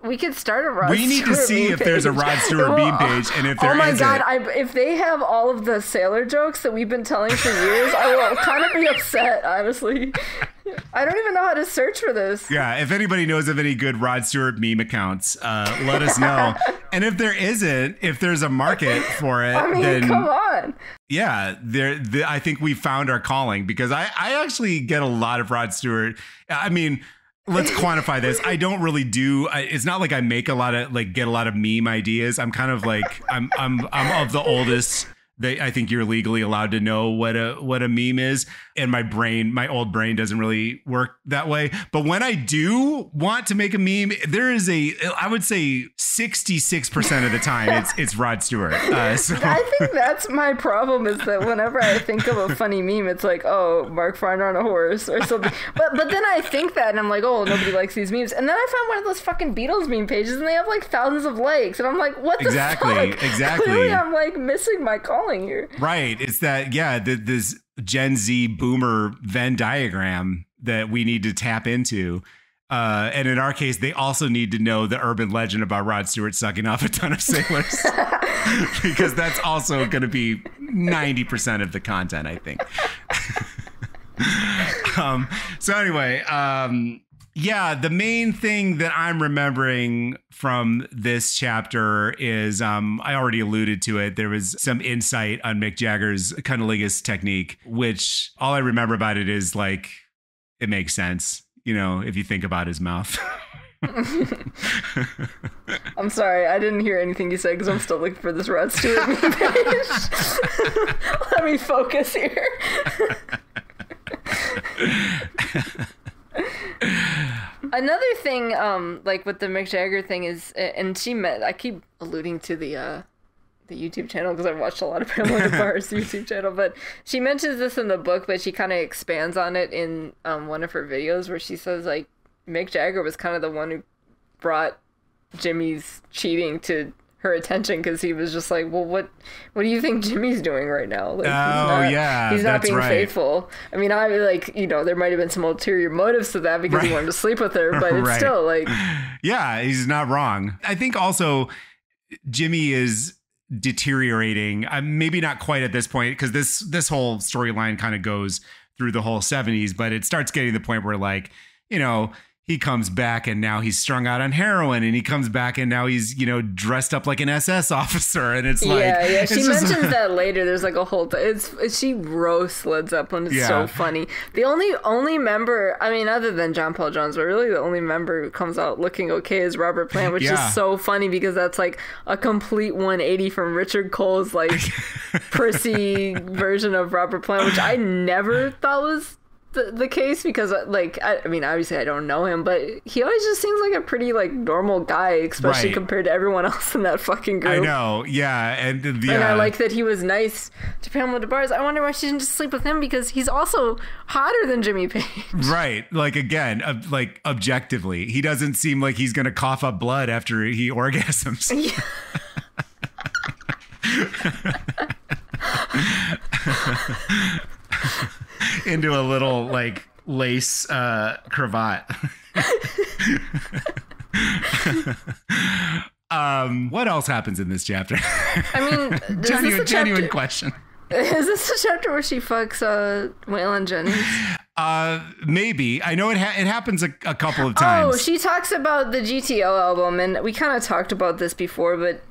We could start a Rod. We need Stewart to see if page. there's a Rod Stewart [laughs] meme page, and if there oh my god, I, if they have all of the sailor jokes that we've been telling for years, I will kind of be upset. Honestly, [laughs] I don't even know how to search for this. Yeah, if anybody knows of any good Rod Stewart meme accounts, uh, let us know. [laughs] and if there isn't, if there's a market [laughs] for it, I mean, then come on. Yeah, there. The, I think we found our calling because I, I actually get a lot of Rod Stewart. I mean let's quantify this. I don't really do. I, it's not like I make a lot of like get a lot of meme ideas. I'm kind of like I'm I'm I'm of the oldest They, I think you're legally allowed to know what a what a meme is, and my brain, my old brain, doesn't really work that way. But when I do want to make a meme, there is a, I would say, sixty six percent of the time, it's it's Rod Stewart. Uh, [laughs] so I think that's my problem is that whenever I think of a funny meme, it's like, oh, Mark Farner on a horse or something. But but then I think that and I'm like, oh, nobody likes these memes. And then I find one of those fucking Beatles meme pages and they have like thousands of likes, and I'm like, what the Exactly, fuck? [laughs] exactly. Clearly, I'm like missing my calling here. Right. It's that, yeah, the, this Gen Z boomer Venn diagram that we need to tap into. Uh, and in our case, they also need to know the urban legend about Rod Stewart sucking off a ton of sailors [laughs] because that's also going to be 90% of the content, I think. [laughs] um, so, anyway, um, yeah, the main thing that I'm remembering from this chapter is um, I already alluded to it. There was some insight on Mick Jagger's cunnilingus technique, which all I remember about it is like it makes sense, you know, if you think about his mouth. [laughs] I'm sorry, I didn't hear anything you said because I'm still looking for this Rod Stewart [laughs] meme page. [laughs] Let me focus here. Another thing, um, like with the Mick Jagger thing is, and she met. I keep alluding to the uh, the YouTube channel because I've watched a lot of Pamela [laughs] Des Barres' YouTube channel, but she mentions this in the book, but she kind of expands on it in um, one of her videos where she says like Mick Jagger was kind of the one who brought Jimmy's cheating to her attention because he was just like, well, what, what do you think Jimmy's doing right now? Like, Oh, he's not, yeah, he's not being right. faithful. I mean, I like, you know, there might have been some ulterior motives to that because he wanted to sleep with her, but [laughs] it's Right. still like, [sighs] yeah, he's not wrong. I think also Jimmy is deteriorating. Uh, maybe not quite at this point because this this whole storyline kind of goes through the whole 70s, but it starts getting to the point where like, you know, he comes back and now he's strung out on heroin and he comes back and now he's, you know, dressed up like an SS officer and it's like yeah, yeah. She just- mentions [laughs] that later. There's like a whole. Th- it's, it's she roasts Led Zeppelin. It's Yeah. so funny. The only only member, I mean, other than John Paul Jones, but really the only member who comes out looking okay is Robert Plant, which Yeah. is so funny because that's like a complete 180 from Richard Cole's like [laughs] prissy version of Robert Plant, which I never thought was. The, the case because uh, like I, I mean obviously I don't know him but he always just seems like a pretty like normal guy especially Right. compared to everyone [laughs] else in that fucking group I know. Yeah, and the and I uh, like that he was nice to Pamela Des Barres. I wonder why she didn't just sleep with him because he's also hotter than Jimmy Page. [laughs] Right. Like again, ob- like objectively, he doesn't seem like he's going to cough up blood after he [laughs] orgasms. [laughs] Into a little like lace uh cravat. [laughs] um what else happens in this chapter? I mean, genuine genuine chapter, question. is this [laughs] the chapter where she fucks uh, Waylon Jennings? Uh maybe. I know it ha- it happens a, a couple of times. Oh, she talks about the GTO album, and we kind of talked about this before, but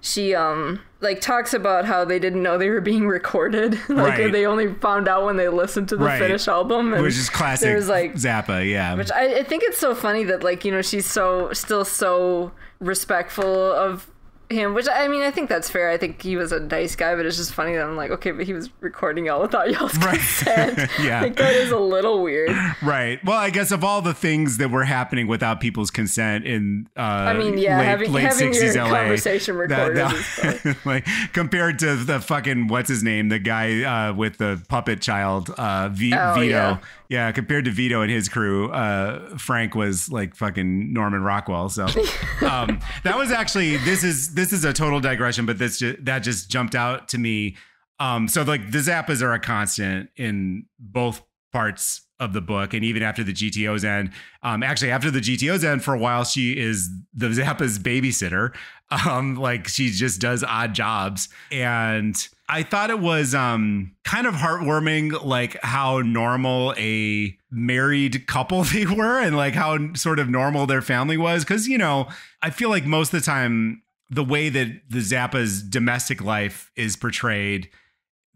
she um like talks about how they didn't know they were being recorded. [laughs] like Right. they only found out when they listened to the Right. finished album, and which is classic There's like Zappa, yeah. Which I, I think it's so funny that like you know she's so still so respectful of him. Which I mean I think that's fair. I think he was a nice guy, but it's just funny that I'm like okay, but he was recording y'all without y'all's Right. consent. [laughs] Yeah. like that is a little weird. Right. Well, I guess of all the things that were happening without people's consent in uh I mean, yeah, having- having your conversation recorded is [laughs] like compared to the fucking what's his name, the guy uh with the puppet child, uh v- Oh, Vito. yeah. Yeah. compared to Vito and his crew, uh Frank was like fucking Norman Rockwell. So [laughs] um that was actually this is this is a total digression, but this ju- that just jumped out to me. Um so like the Zappas are a constant in both parts of the book and even after the GTO's end um actually after the GTO's end for a while she is the Zappa's babysitter [laughs] um like she just does odd jobs and I thought it was um kind of heartwarming like how normal a married couple [laughs] they were and like how sort of normal their family was cuz you know I feel like most of the time the way that the Zappa's domestic life is portrayed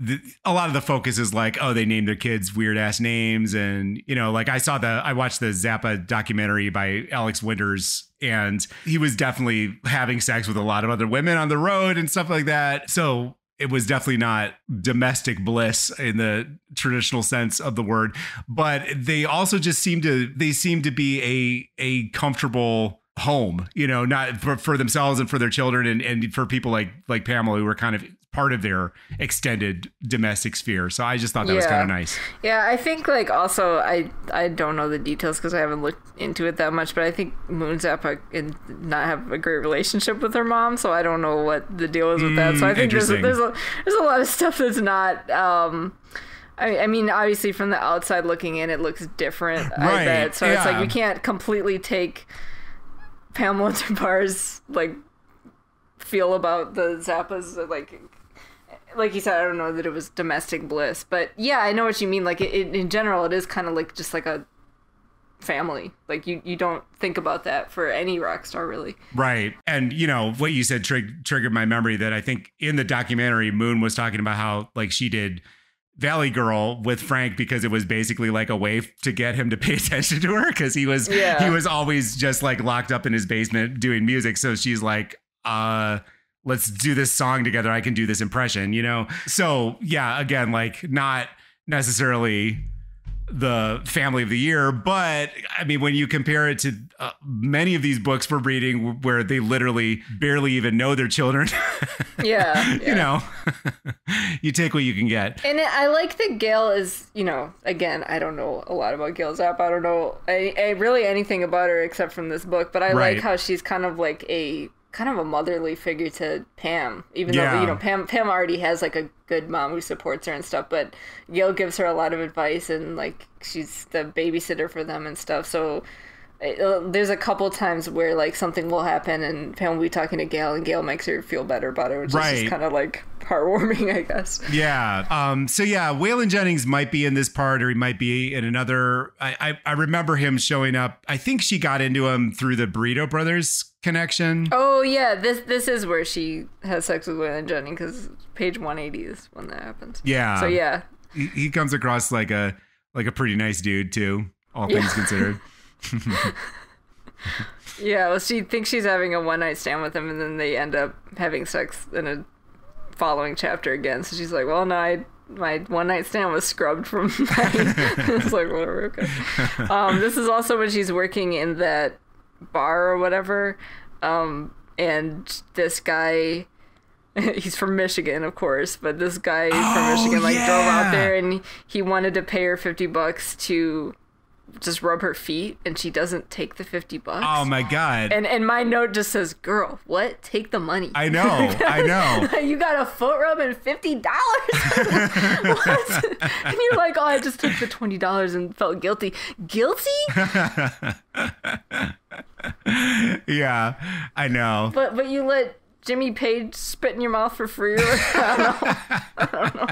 the, a lot of the focus is like, oh, they named their kids weird ass names, and you know, like I saw the, I watched the Zappa documentary by Alex Winters, and he was definitely having sex with a lot of other women on the road and stuff like that. So it was definitely not domestic bliss in the traditional sense of the word, but they also just seem to they seem to be a a comfortable home, you know, not for, for themselves and for their children and, and for people like like Pamela who were kind of part of their extended domestic sphere. So I just thought that was kind of nice. Yeah, I think like also I I don't know the details because I haven't looked into it that much, but I think Moon Zappa and not have a great relationship with her mom, so I don't know what the deal is with that. So I think there's a, there's a there's a lot of stuff that's not. Um, I, I mean, obviously, from the outside looking in, it looks different. Right. I bet. So Yeah. it's like you can't completely take Pamela [laughs] Barres like feel about the Zappas like like you said, I don't know that it was domestic bliss, but yeah, I know what you mean. Like it, it, in general, it is kind of like just like a family. Like you, you don't think about that for any rock star, really. Right. And, you know, what you said trig- triggered my memory that I think in the documentary, Moon was talking about how, like, she did Valley Girl with Frank because it was basically like a way to get him to pay [laughs] attention to her because he was Yeah. he was always just like locked up in his basement doing music. So she's like, uh, let's do this song together. I can do this impression, you know? So yeah, again, like not necessarily the family of the year, but I mean, when you compare it to uh, many of these books we're reading where they literally barely even know their children, [laughs] Yeah, you know, [laughs] you take what you can get. And I like that Gail is, you know, again, I don't know a lot about Gail Zappa. I don't know I, I really anything about her except from this book, but I Right. like how she's kind of like a kind of a motherly figure to Pam, even Yeah. though you know Pam Pam already has like a good mom who supports her and stuff, but Gail gives her a lot of advice and like she's the babysitter for them and stuff. So uh, there's a couple times where like something will happen and Pam will be talking to Gail and Gail makes her feel better about it, which is Right. just kind of like [laughs] heartwarming, I guess. Yeah. Um, so yeah, Waylon Jennings might be in this part or he might be in another. I, I, I remember him showing up. I think she got into him through the Burrito Brothers connection. Oh yeah, this this is where she has sex with Waylon Jennings because page 180 is when that happens. Yeah. So yeah, He, he comes across like a like a pretty nice dude too, all Yeah. things considered. [laughs] [laughs] yeah. Well, she thinks she's having a one night stand with him, and then they end up having sex in a following chapter again. So she's like, "Well, no, I, my one night stand was scrubbed from." [laughs] My... it's like whatever. Okay. Um, this is also when she's working in that bar or whatever, um, and this guy. [laughs] He's from Michigan, of course, but this guy from Oh, Michigan like drove out there and he wanted to pay her fifty bucks to just rub her feet, and she doesn't take the fifty bucks. Oh my god. And and my note just says, "Girl, what? Take the money." I know. [laughs] I know. you got a foot rub and fifty dollars. [laughs] what? And you're like, "Oh, I just took the twenty dollars and felt guilty. Guilty? [laughs] yeah, I know. But but you let Jimmy Page spit in your mouth for free? Or, [laughs] I don't know.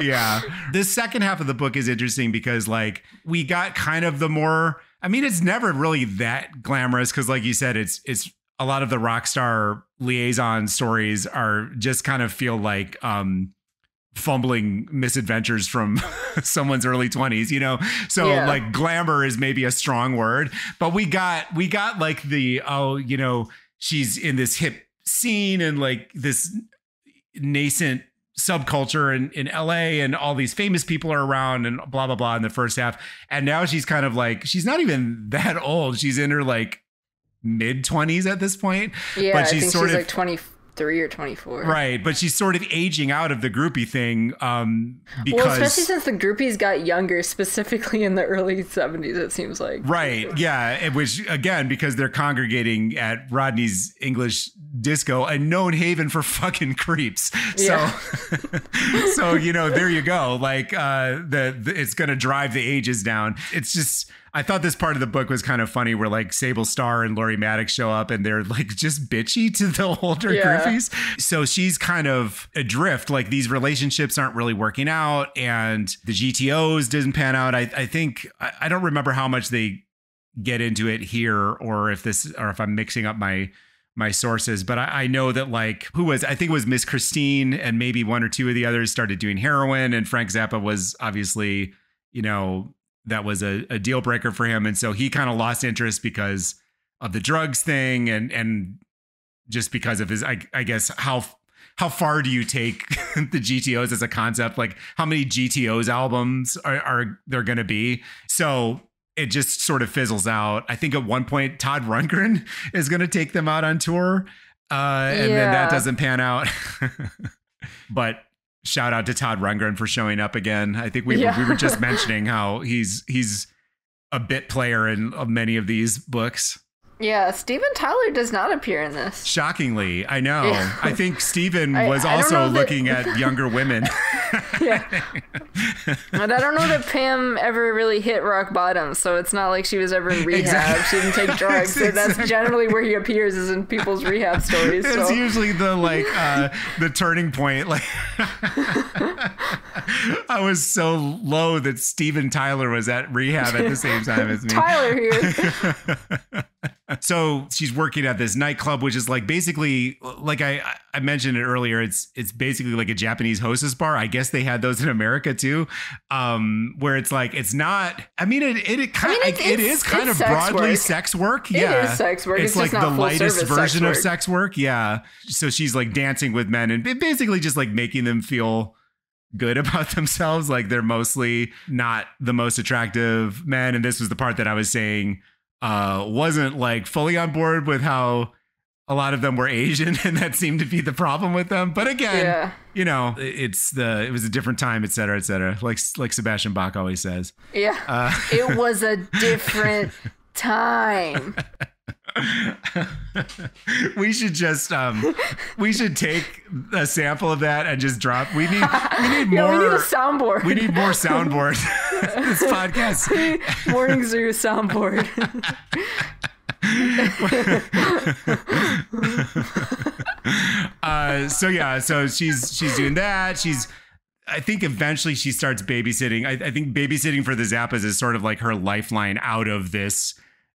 [laughs] yeah. The second half of the book is interesting because like we got kind of the more I mean it's never really that glamorous cuz like you said it's it's a lot of the rock star liaison stories are just kind of feel like um fumbling misadventures from [laughs] someone's early 20s you know so Yeah. like glamour is maybe a strong word but we got we got like the oh you know she's in this hip scene and like this nascent subculture in, in LA and all these famous people are around and blah blah blah in the first half. And now she's kind of like she's not even [laughs] that old. She's in her like mid 20s at this point. Yeah, but I she's think sort she's of like twenty three or twenty four. right, but she's sort of aging out of the groupie thing um because Well, especially since the groupies got younger, specifically in the early seventies, it seems like. Right. Yeah. Which again, because they're congregating at Rodney's English disco, a known haven for [laughs] fucking creeps. Yeah. So, [laughs] so you know, there you go. Like, uh, the, the it's gonna drive the ages down. It's just. I thought this part of the book was kind of funny, where like Sable Starr and Lori Mattix show up, and they're like just bitchy to the older Yeah. groupies. So she's kind of adrift. Like these relationships aren't really working out, and the GTOs didn't pan out. I, I think I, I don't remember how much they get into it here, or if this, or if I'm mixing up my my sources. But I, I know that like who was I think it was Miss Christine, and maybe one or two of the others started doing heroin, and Frank Zappa was obviously you know that was a, a deal breaker for him, and so he kind of lost interest because of the drugs thing, and and just because of his I, I guess how how far do you take [laughs] the GTOs as a concept? Like how many GTOs albums are, are there going to be? So it just sort of fizzles out. I think at one point Todd Rundgren [laughs] is going to take them out on tour, uh, and then that doesn't pan out. [laughs] but shout out to Todd Rundgren for showing up again. I think we Yeah. we were just [laughs] mentioning how he's he's a bit player in of many of these books. Yeah, Steven Tyler does not appear in this. Shockingly, I know. Yeah. I think Steven [laughs] was I also know that- looking at [laughs] younger women. [laughs] Yeah. and I don't know that Pam ever really hit rock bottom, so it's not like she was ever in rehab. Exactly. She didn't take drugs. So Exactly. that's generally where he appears is in people's rehab stories. It's usually the like uh the turning point. Like I was so low that Steven Tyler was at rehab at the same time as me. Tyler here. So she's working at this nightclub which is like basically like i i mentioned it earlier it's it's basically like a japanese hostess bar. I guess they had those in america too. Um where it's like it's not i mean it it, it kind mean, of it's- it it's- is kind of sex broadly work. sex work yeah is sex work. it's, It's like just the lightest service sex version of sex work. yeah. So she's like dancing with men and basically just like making them feel good [laughs] about themselves. Like they're mostly not the most attractive men. And this was the part that i was saying uh wasn't like fully on board with how a lot of them were asian [laughs] and that seemed to be the problem with them but again Yeah. you know it's the it was a different time et cetera et cetera like like sebastian bach always says Yeah. uh It was a [laughs] different time. [laughs] we should just um we should take a sample of that and just drop we need we need [laughs] more we need a soundboard. we need more soundboard. [laughs] this podcast [laughs] Morning Zoo soundboard. uh so yeah so she's she's doing that she's I think eventually she starts babysitting. I, I think babysitting for the Zappas is sort of like her lifeline out of this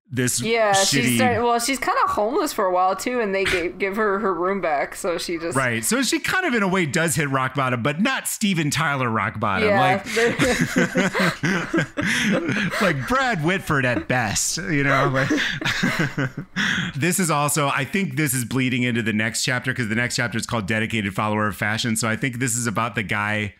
this Yeah, shitty she started. Well, she's kind of homeless for a while too, and they gave, give her her room back, so she just right. So she kind of in a way does hit rock bottom, but not Steven Tyler rock bottom. Yeah, Like [laughs] [laughs] like Brad Whitford at best, you know. Like, [laughs] this is also, I think, this is bleeding into the next chapter because the next chapter is called "Dedicated Follower of Fashion." So I think this is about the guy.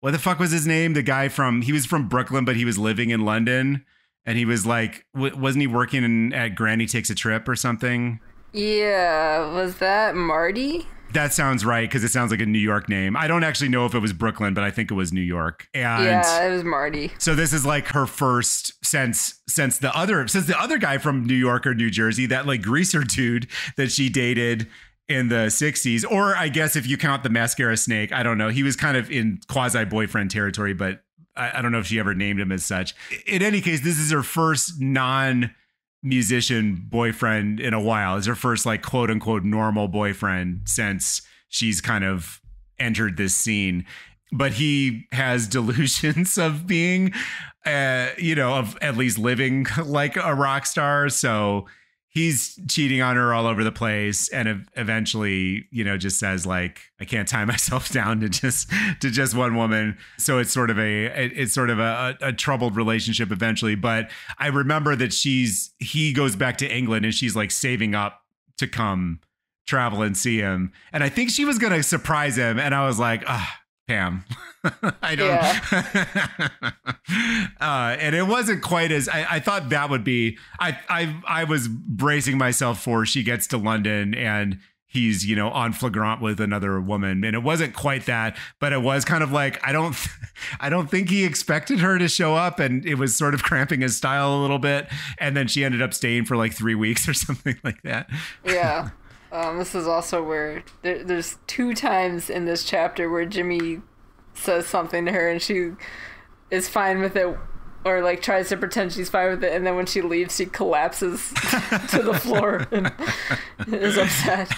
What the fuck was his name? The guy from he was from Brooklyn, but he was living in London, and he was like, w- wasn't he working in, at Granny Takes a Trip or something? yeah. Was that Marty? That sounds right because it sounds like a New York name. I don't actually know if it was Brooklyn, but I think it was New York. And yeah, it was Marty. So this is like her first since since the other since the other guy from New York or New Jersey, that like greaser dude that she dated in the 60s or I guess if you count the mascara snake, I don't know. He was kind of in quasi boyfriend territory, but I, I don't know if she ever named him as such. In any case, this is her first non musician boyfriend in a while. It's her first like quote unquote normal boyfriend since she's kind of entered this scene. But he has [laughs] delusions of being, uh, you know, of at least living [laughs] like a rock star. So he's cheating on her all over the place and eventually you know just says like i can't tie [laughs] myself down to just to just one woman. So it's sort of a it's sort of a, a troubled relationship eventually but i remember that she's he goes back to england and she's like saving up to come travel and see him. And i think she was gonna surprise him and i was like ah Pam. [laughs] I don't. [laughs] uh, and it wasn't quite as I, I thought that would be. I I I was bracing myself for she gets to London and he's you know on flagrant with another woman, and it wasn't quite that, but it was kind of like I don't [laughs] I don't think he expected her to show up, and it was sort of cramping his style a little bit. And then she ended up staying for like three weeks or something like that. Yeah. Um, this is also where there, there's two times in this chapter where Jimmy says something to her and she is fine with it or like tries to pretend she's fine with it and then when she leaves she collapses [laughs] to the floor and [laughs] is upset.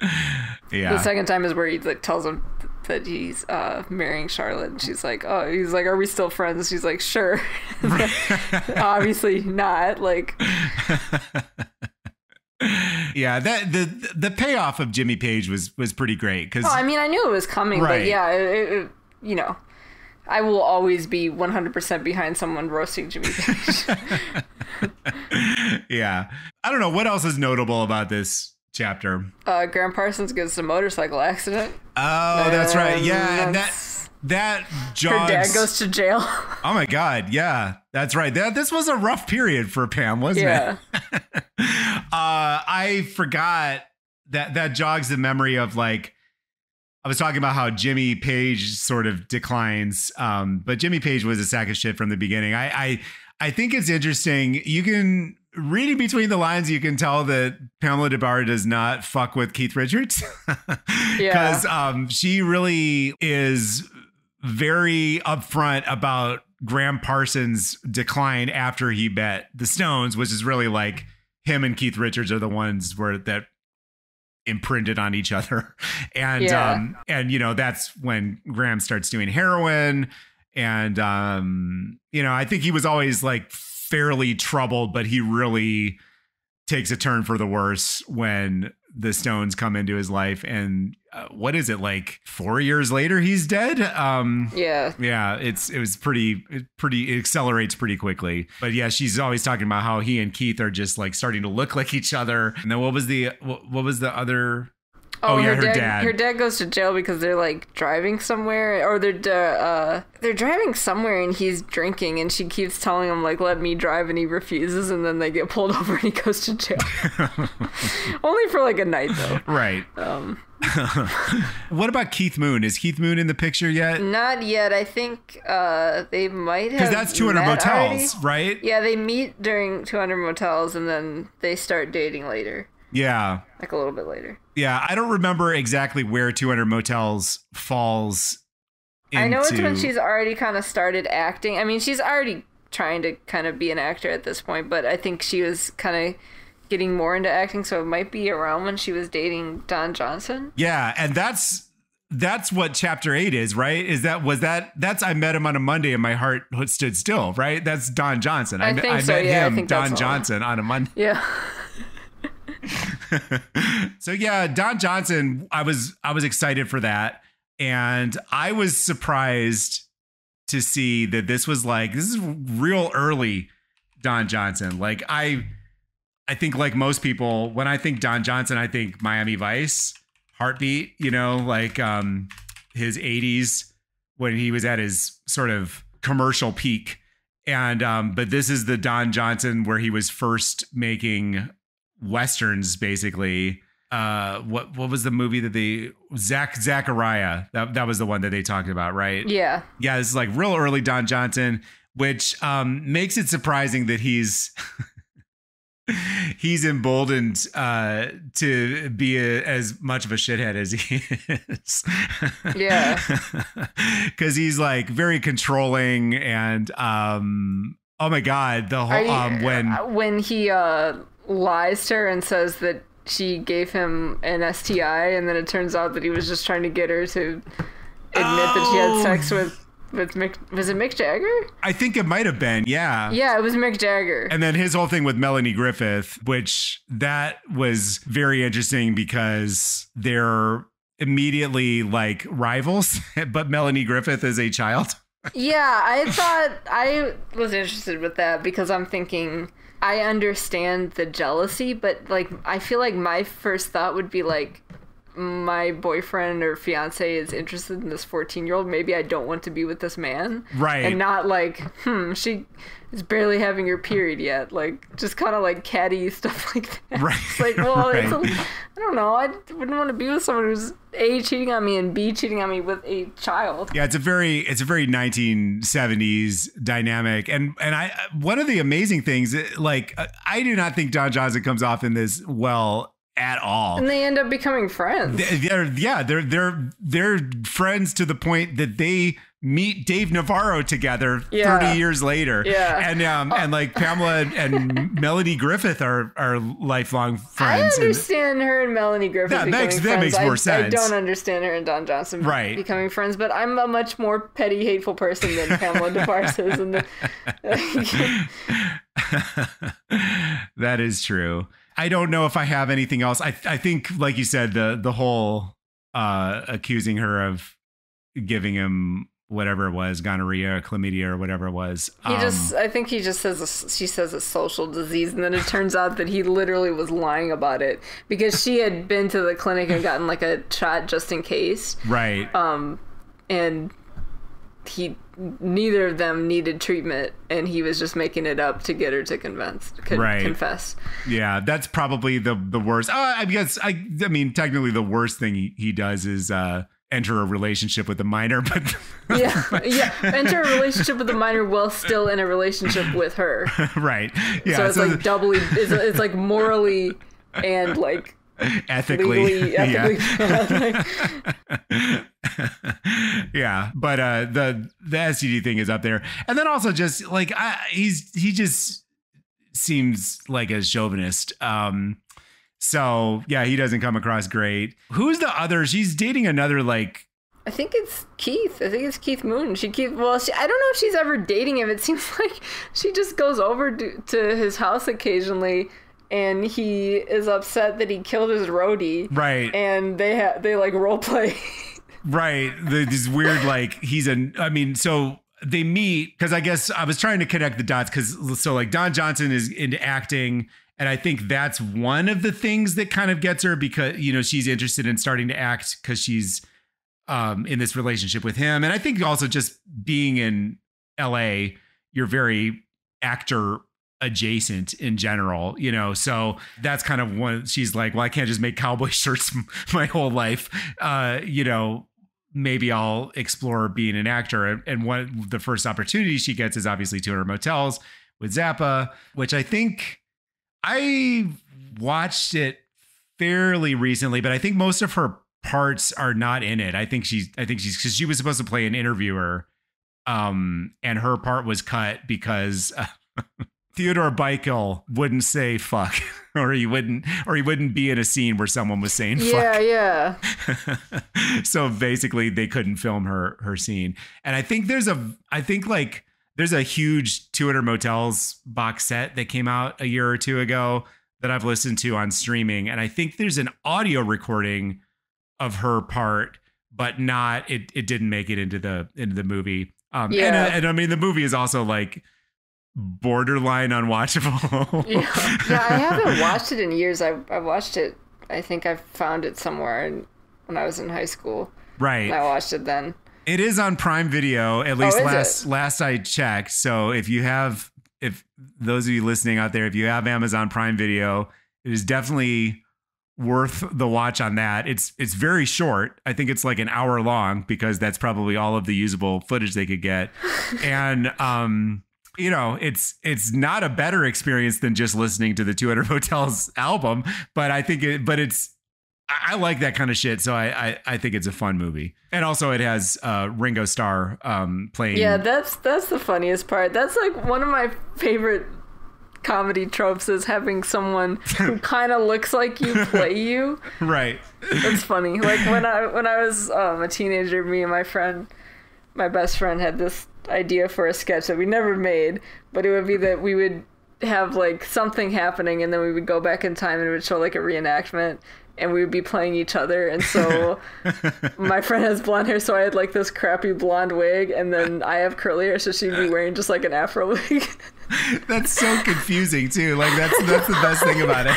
[laughs] Yeah. The second time is where he like tells him that he's uh, marrying Charlotte and she's like, "Oh, he's like, are we still friends?" She's like, "Sure." Obviously not. Like yeah, that the the payoff of Jimmy Page was was pretty great because Oh, I mean, I knew it was coming, Right. but yeah, it, it, you know, I will always be 100% behind someone roasting Jimmy Page. [laughs] [laughs] yeah, I don't know what else is notable about this chapter? Uh, Gram Parsons gets a motorcycle accident. Oh, that's right. Yeah, and that's- that her jogs. dad goes to jail. [laughs] oh my god, yeah, that's right. That this was a rough period for Pam, wasn't yeah. it? [laughs] uh, I forgot that that jogs the memory of like I was talking about how Jimmy Page sort of declines, um, but Jimmy Page was a sack of shit from the beginning. I I, I think it's interesting. You can reading between the lines, you can tell that Pamela Des Barres does not fuck with Keith Richards [laughs] because um, she really is very upfront about Gram Parsons' decline after he bet the Stones, which is really like him and Keith Richards are the ones where that imprinted on each other. [laughs] And Yeah. um and you know that's when Graham starts doing heroin and um you know I think he was always like fairly troubled but he really takes a turn for the worse when the Stones come into his life and uh, what is it like 4 years later he's dead um Yeah. yeah, it's it was pretty it pretty it accelerates pretty quickly. But yeah, she's always talking about how he and Keith are just like starting to look like each other. And then what was the what, what was the other Oh, yeah, her dad. Her dad goes to jail because they're like driving somewhere, or they're uh, they're driving somewhere, and he's drinking, and she keeps telling him like, "Let me drive," and he refuses, and then they get pulled [laughs] over, and he goes to jail. [laughs] Only for like a night though. right. Um, [laughs] What about Keith Moon? Is Keith Moon in the picture yet? not yet. I think uh, they might have. Because that's 200 motels, already. right? Yeah, they meet during 200 motels, and then they start dating later, Yeah. Like a little bit later. Yeah, I don't remember exactly where 200 motels falls into. I know it's when she's already kind of started acting. I mean, she's already trying to kind of be an actor at this point, but I think she was kind of getting more into acting, so it might be around when she was dating Don Johnson. Yeah, and that's that's what chapter 8 is, right? Is that was that that's I met him on a Monday and my heart stood still, right? That's Don Johnson. I met- think so, met yeah, I him, Don that's the one. Johnson on a Monday. Yeah. [laughs] [laughs] so yeah, Don Johnson, I was I was excited for that and I was surprised to see that this was like this is real early Don Johnson. Like I I think like most people when I think Don Johnson, I think Miami Vice, Heartbeat, you know, like um his 80s when he was at his sort of commercial peak. And um but this is the Don Johnson where he was first making westerns basically uh what what was the movie that they Zach Zachariah that that was the one that they talked about right Yeah. yeah this is like real early Don Johnson which um makes it surprising that he's [laughs] he's emboldened uh to be a, as much of a shithead as he is Yeah. [laughs] because he's like very controlling and um oh my god the whole um when uh, when he uh, lies to her and says that she gave him an STI, and then it turns out that he was just trying to get her to admit that she Oh. had sex with with Mick. Was it Mick Jagger? I think it might have been, yeah. Yeah, it was Mick Jagger. And then his whole thing with Melanie Griffith, which that was very interesting because they're immediately like rivals, [laughs] but Melanie Griffith is a child. [laughs] Yeah, I thought I was interested with that because I'm thinking I understand the jealousy, but like I feel like my first thought would be like my boyfriend or fiance is interested in this 14 year old. Maybe I don't want to be with this man. Right. And not like, hmm, she is barely having her period yet. Like, just kind of like catty [laughs] stuff like that. Right. [laughs] It's like, well, it's a, Right. I don't know. I wouldn't want to be with someone who's A, cheating on me, and B, cheating on me with a child. Yeah, it's a very it's a very 1970s dynamic. And and I one of the amazing things like I do not think Don Johnson comes off in this well at all. And they end up becoming friends. they're yeah they're they're they're friends to the point that they meet Dave Navarro together Yeah. 30 years later Yeah. and um and like Pamela and [laughs] Melody Griffith are are lifelong I friends and- understand her and Melanie Griffith That becoming makes- that friends. makes I, more I sense. don't understand her and Don Johnson Right. becoming friends, but I'm a much more petty, hateful person than Pamela Des Barres is. And the, [laughs] [laughs] that is true. I don't know if I have anything else. I I think like you said the the whole uh accusing her of giving him whatever it was, gonorrhea or chlamydia or whatever it was. He Um, just, I think he just says, a, she says a social disease, and then it turns out that he literally was lying about it because she had been to the clinic and gotten like a shot just in case, right. um, and he, neither of them needed treatment, and he was just making it up to get her to convince, con- Right. confess. Yeah, that's probably the the worst. Uh, I guess I I mean technically the worst thing he, he does is uh enter a relationship with a minor, [laughs] but Yeah, yeah. Enter a relationship with a minor while still in a relationship with her. [laughs] right. Yeah, so it's so like doubly, it's, it's like morally and like [laughs] ethically. legally, [laughs] ethically. yeah. [laughs] yeah, but uh the the STD thing is up there. And then also just like I, he's he just seems like a chauvinist. Um so yeah, he doesn't come across great. Who's the other? She's dating another like I think it's Keith. I think it's Keith Moon. She keep well. She, I don't know if she's ever dating him. It seems like she just goes over to, to his house occasionally, and he is upset that he killed his roadie. right. And they ha- they like role play. Right. The, this weird, like, he's a, I mean, so they meet because I guess I was trying to connect the dots because, so like, Don Johnson is into acting. And I think that's one of the things that kind of gets her because, you know, she's interested in starting to act because she's um, in this relationship with him. And I think also just being in LA, you're very actor adjacent in general, you know. So that's kind of one she's like, well, I can't just make cowboy [laughs] shirts my whole life. Uh, you know, maybe I'll explore being an actor. And one the first opportunity she gets is obviously 200 Motels with Zappa, which I think I watched it fairly recently, but I think most of her parts are not in it. I think she's I think she's because she was supposed to play an interviewer, um, and her part was cut because uh, [laughs] Theodore Bikel wouldn't say fuck, [laughs] or he wouldn't, or he wouldn't be in a scene where someone was saying fuck. yeah, yeah. [laughs] so basically, they couldn't film her her scene, and I think there's a I think like there's a huge 200 Motels box set that came out a year or two ago that I've listened to on streaming, and I think there's an audio recording of her part, but not it. It didn't make it into the into the movie. Um, Yeah. uh, and I mean the movie is also like borderline unwatchable. [laughs] yeah, yeah. I haven't [laughs] watched it in years. I I watched it. I think I found it somewhere in, when I was in high school. right. I watched it then. It is on Prime Video, at least Oh, last it? last I checked. So if you have, if those of you listening out there, if you have Amazon Prime Video, it is definitely worth the watch on that. It's it's very short. I think it's like an hour long because that's probably all of the usable footage they could get. [laughs] and um you know, it's it's not a better experience than just listening to the 200 Motels [laughs] album, but I think it but it's I like that kind of shit, so I, I I think it's a fun movie, and also it has uh, Ringo Starr um, playing. Yeah, that's that's the funniest part. That's like one of my favorite comedy tropes is having someone who [laughs] kind of looks like you play [laughs] you. right. It's funny. Like when I when I was um, a teenager, me and my friend, my best friend, had this idea for a sketch that we never made, but it would be that we would have like something happening, and then we would go back in time and it would show like a reenactment. And we would be playing each other, and so [laughs] my friend has blonde hair, so I had like this crappy blonde wig, and then I have curly hair, so she'd be wearing just like an afro wig. [laughs] That's so confusing too. Like that's that's the best thing about it.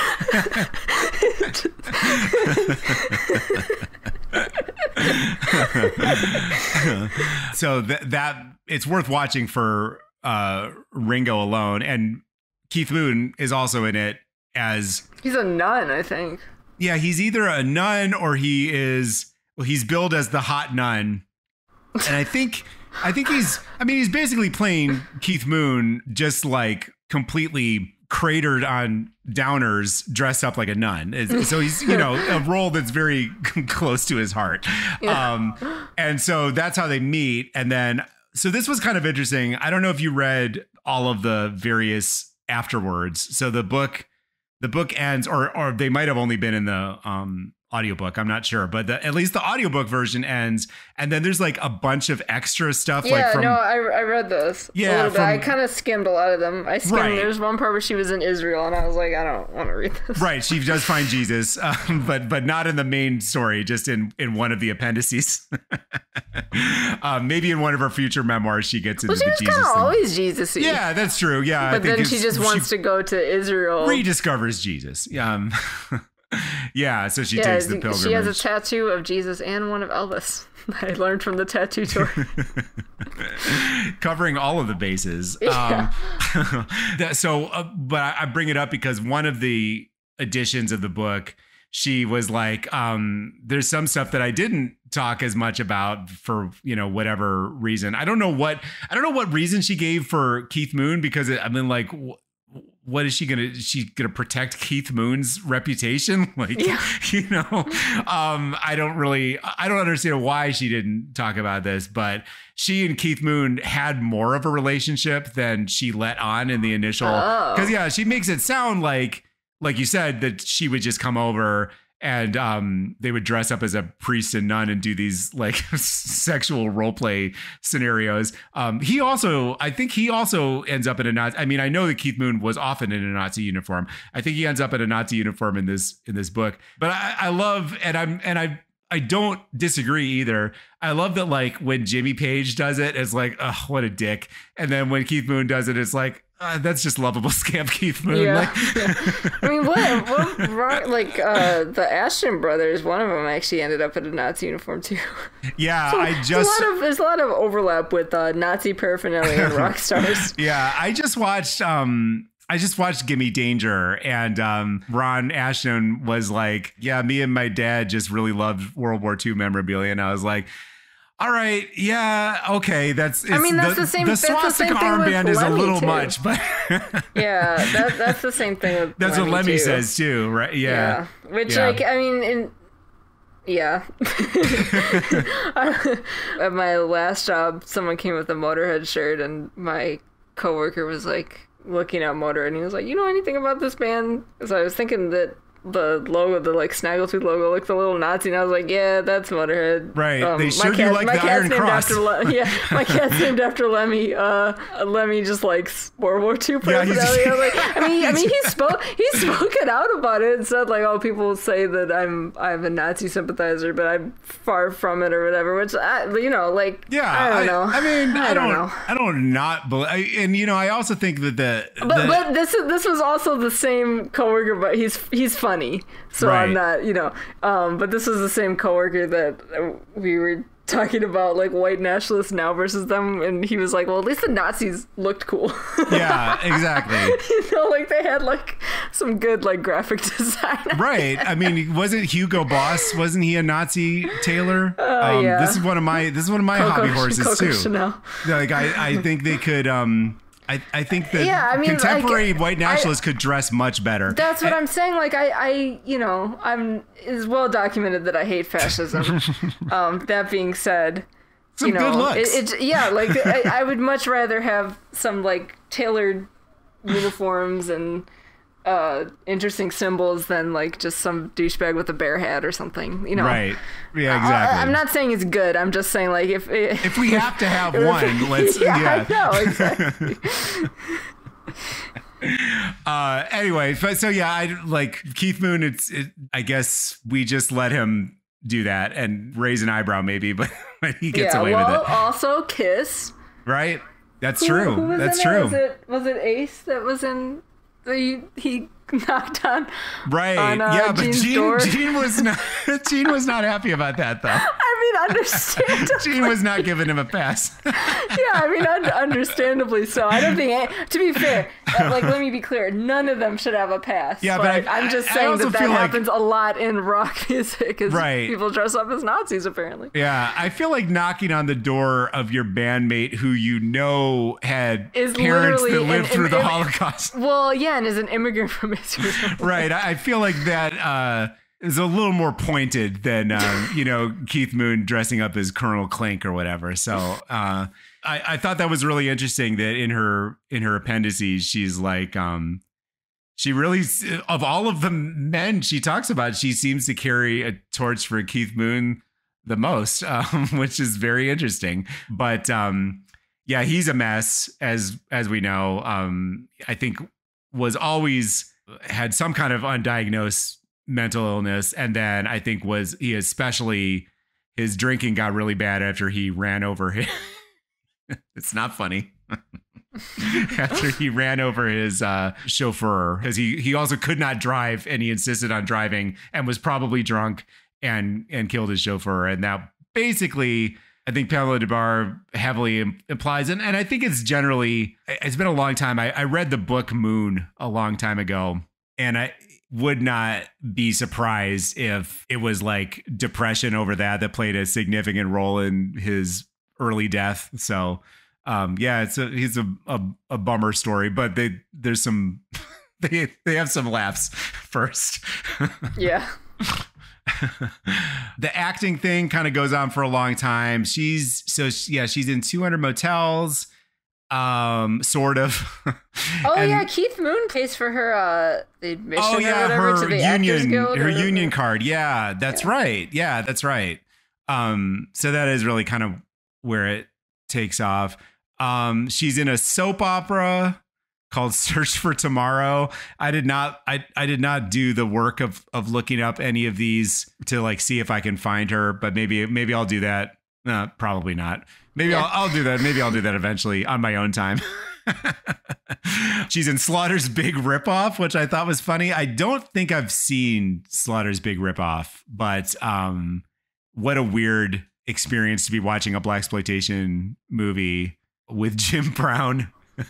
[laughs] [laughs] so that that it's worth watching for uh, Ringo alone, and Keith Moon is also in it as He's a nun, I think. yeah. He's either a nun or he is well. He's billed as the hot nun, and I think I think he's. I mean, he's basically playing Keith Moon, just like completely cratered on downers, dressed up like a nun. So he's you know a [laughs] role that's very [laughs] close to his heart. Um, and so that's how they meet, and then so this was kind of interesting. I don't know if you read all of the various afterwards. So the book the book ends or or they might have only been in the um audiobook. I'm not sure, but the, at least the audiobook version ends, and then there's like a bunch of extra stuff. Yeah, like from, no, I, I read those. a Yeah, little bit. I kind of skimmed a lot of them. I skimmed. Right. There's one part where she was in Israel, and I was like, I don't want to read this. Right, she does find Jesus, [laughs] um, but but not in the main story, just in in one of the appendices. [laughs] um, maybe in one of her future memoirs, she gets into Well, she the Jesus kind of thing. always Jesus-y. Yeah, that's true. Yeah, I But then she just wants to go to Israel. rediscovers Jesus. Um, [laughs] [laughs] yeah, so she yeah, takes the pilgrimage. she has a tattoo of Jesus and one of Elvis. [laughs] I learned from the tattoo tour. [laughs] covering all of the bases. Um, that- so, uh, but I, I bring it up because one of the editions of the book, she was like, um, "There's some stuff that I didn't talk as much about for you know whatever reason. I don't know what I don't know what reason she gave for Keith Moon because it, I mean like." Wh- what is she gonna is she gonna protect keith moon's reputation [laughs] like Yeah. [laughs] you know um i don't really i don't understand why she didn't talk about this but she and keith moon had more of a relationship than she let on in the initial Oh. because yeah she makes it sound like like you said that she would just come over and um they would dress up as a priest and nun and do these like [laughs] sexual role play scenarios um he also i think he also ends up in a nazi i mean i know that keith moon was often in a nazi uniform i think he ends up in a nazi uniform in this in this book but i i love and i'm and i I don't disagree either. I love that like when Jimmy Page does it, it's like, oh, what a dick. And then when Keith Moon does it, it's like, uh, that's just lovable [laughs] scamp Keith Moon. Yeah. Like, [laughs] I mean, what, what wrong- like uh, the Asheton brothers? One of them actually ended up in a Nazi uniform too. yeah, I There's just a lot of there's a lot of overlap with uh, Nazi paraphernalia and rock [laughs] stars. Yeah, I just watched um I just watched Gimme Danger and um Ron Asheton was like, Yeah, me and my dad just really loved World War II memorabilia. And I was like, all right, yeah, okay. That's it's, mean, that's the same- The that's the swastika same thing armband is a little too. much, but [laughs] Yeah, that, that's the same thing with that's what Lemmy, Lemmy too. says too, right? Yeah. Yeah. Which, Yeah. like, I mean, in. Yeah. [laughs] At my last job, someone came with a Motorhead shirt, and my coworker was like looking at Motorhead, and he was like, "You know anything about this band?" So I was thinking that the logo, the like Snaggletooth logo, looked a little Nazi, and I was like, "Yeah, that's Motorhead." Right. Um, They do cat- like my the cat's Iron named Cross. After Le- yeah, my cat's named after Lemmy. Uh, Lemmy just likes World War II Yeah. I was like, I mean, I [laughs] mean, he spoke, he's spoken out about it and said like, "Oh, people say that I'm, I'm a Nazi sympathizer, but I'm far from it or whatever." Which, I, you know, like, Yeah, I don't know. I mean, I, I don't, don't know. I don't not believe, and you know, I also think that the, But the- but this is this was also the same coworker, but he's he's funny, so I'm not you know. Um, but this was the same coworker that uh, we were talking about like white nationalists now versus them, and he was like, well, at least the Nazis looked cool. yeah, [laughs] exactly. you know, like they had like some good like graphic [laughs] design. Right. I mean, wasn't Hugo Boss? Wasn't he a Nazi tailor? um, yeah. This is one of my this is one of my hobby horses Coco too. Chanel. Like I, I think they could. Um, I, I think that Yeah, I mean, contemporary like, white nationalists could dress much better. That's what I'm saying. Like I, I, you know, I'm is well documented that I hate fascism. [laughs] um, that being said, Some you know, good looks. It, it, yeah, like I, I would much rather have some like tailored uniforms and uh interesting symbols than like just some douchebag with a bear hat or something. You know, right. Yeah. Exactly. I, am not saying it's good. I'm just saying like if if we have to have [laughs] one, [laughs] let's. yeah, yeah. I know [laughs] exactly. Uh, anyway, but so yeah, I like Keith Moon. It's, it, I guess we just let him do that and raise an eyebrow, maybe, but, but he gets yeah. away Well, with it, also Kiss. right? That's Who- true. Who That's in it? true. Was it was it Ace that was in the he [laughs] knocked on? Right. on, uh, yeah, but Gene's Gene, door? Gene was not [laughs] Gene was not happy about that though. [laughs] I mean, understand. Gene was not giving him a pass. [laughs] yeah, I mean, un- understandably so. I don't think. To be fair, like let me be clear, none of them should have a pass. Yeah, but I- I'm just I- saying that that like- happens a lot in rock [laughs] music. Is Right. People dress up as Nazis apparently. Yeah, I feel like knocking on the door of your bandmate who you know had Is parents that lived an- through an- the an- Holocaust. Well, yeah, and as an immigrant from Israel. [laughs] right. I I feel like that uh, is a little more pointed than um, [laughs] you know Keith Moon dressing up as Colonel Klink or whatever. So uh, I, I thought that was really interesting that in her in her appendices she's like um, she really of all of the men she talks about, she seems to carry a torch for Keith Moon the most, [laughs] um, which is very interesting. But um, yeah, he's a mess as as we know. Um, I think was always had some kind of undiagnosed mental illness, and then I think was he especially his drinking got really bad after he ran over him. [laughs] it's not funny. [laughs] after he ran over his uh, chauffeur because he he also could not drive and he insisted on driving and was probably drunk and and killed his chauffeur and that basically I think Pamela Des Barres heavily implies and, and I think it's generally it's been a long time I, I read the book Moon a long time ago and I would not be surprised if it was like depression over that that played a significant role in his early death so um, yeah, it's a he's a, a, a bummer story, but they there's some [laughs] they they have some laughs first. [laughs] yeah. the acting thing kind of goes on for a long time. She's so yeah, she's in 200 motels um sort of [laughs] oh and, yeah keith moon pays for her uh the admission oh yeah her union her union card yeah that's yeah. right yeah that's right um so that is really kind of where it takes off um, she's in a soap opera called [laughs] Search for Tomorrow. I did not I I did not do the work of of looking up any of these to like see if I can find her, but maybe maybe I'll do that. Uh, probably not. Maybe yeah. I'll, I'll do that. Maybe I'll do that eventually on my own time. [laughs] She's in Slaughter's Big Ripoff, which I thought was funny. I don't think I've seen Slaughter's Big Ripoff, but um, what a weird experience to be watching a black exploitation movie with Jim [laughs] Brown [laughs] and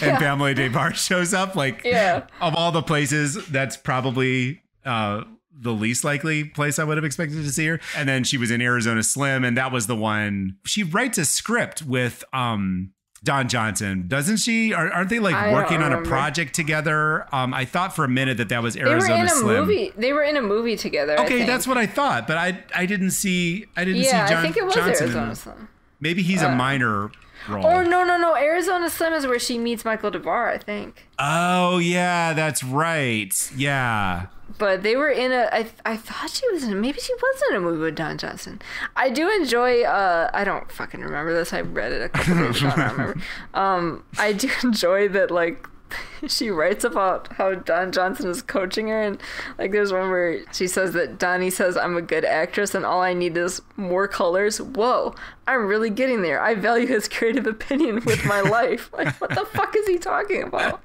yeah. Pamela Des Barres shows up. Like, yeah. of all the places, that's probably uh, the least likely place I would have expected to see her. And then she was in Arizona Slim, and that was the one. She writes a script with um, Don Johnson, doesn't she? Are, not they like I working on a project together? Um, I thought for a minute that that was Arizona they were in a Slim. Movie. They were in a movie together. Okay, that's what I thought, but I I didn't see I didn't yeah, see John I think it was Johnson Arizona Slim. Maybe he's uh, a minor role. Oh no no no! Arizona Slim is where she meets Michael Barres, I think. Oh yeah, that's right. Yeah. But they were in a. I I thought she was in. Maybe she was in a movie with Don Johnson. I do enjoy. Uh, I don't fucking remember this. I read it a couple days ago. I don't remember. [laughs] Um, I do [laughs] enjoy that. Like [laughs] she writes about how Don Johnson is coaching her, and like there's one where she says that Donnie says I'm a good actress, and all I need is more colors. Whoa, I'm really getting there. I value his creative opinion with my life. Like, what the fuck is he talking about?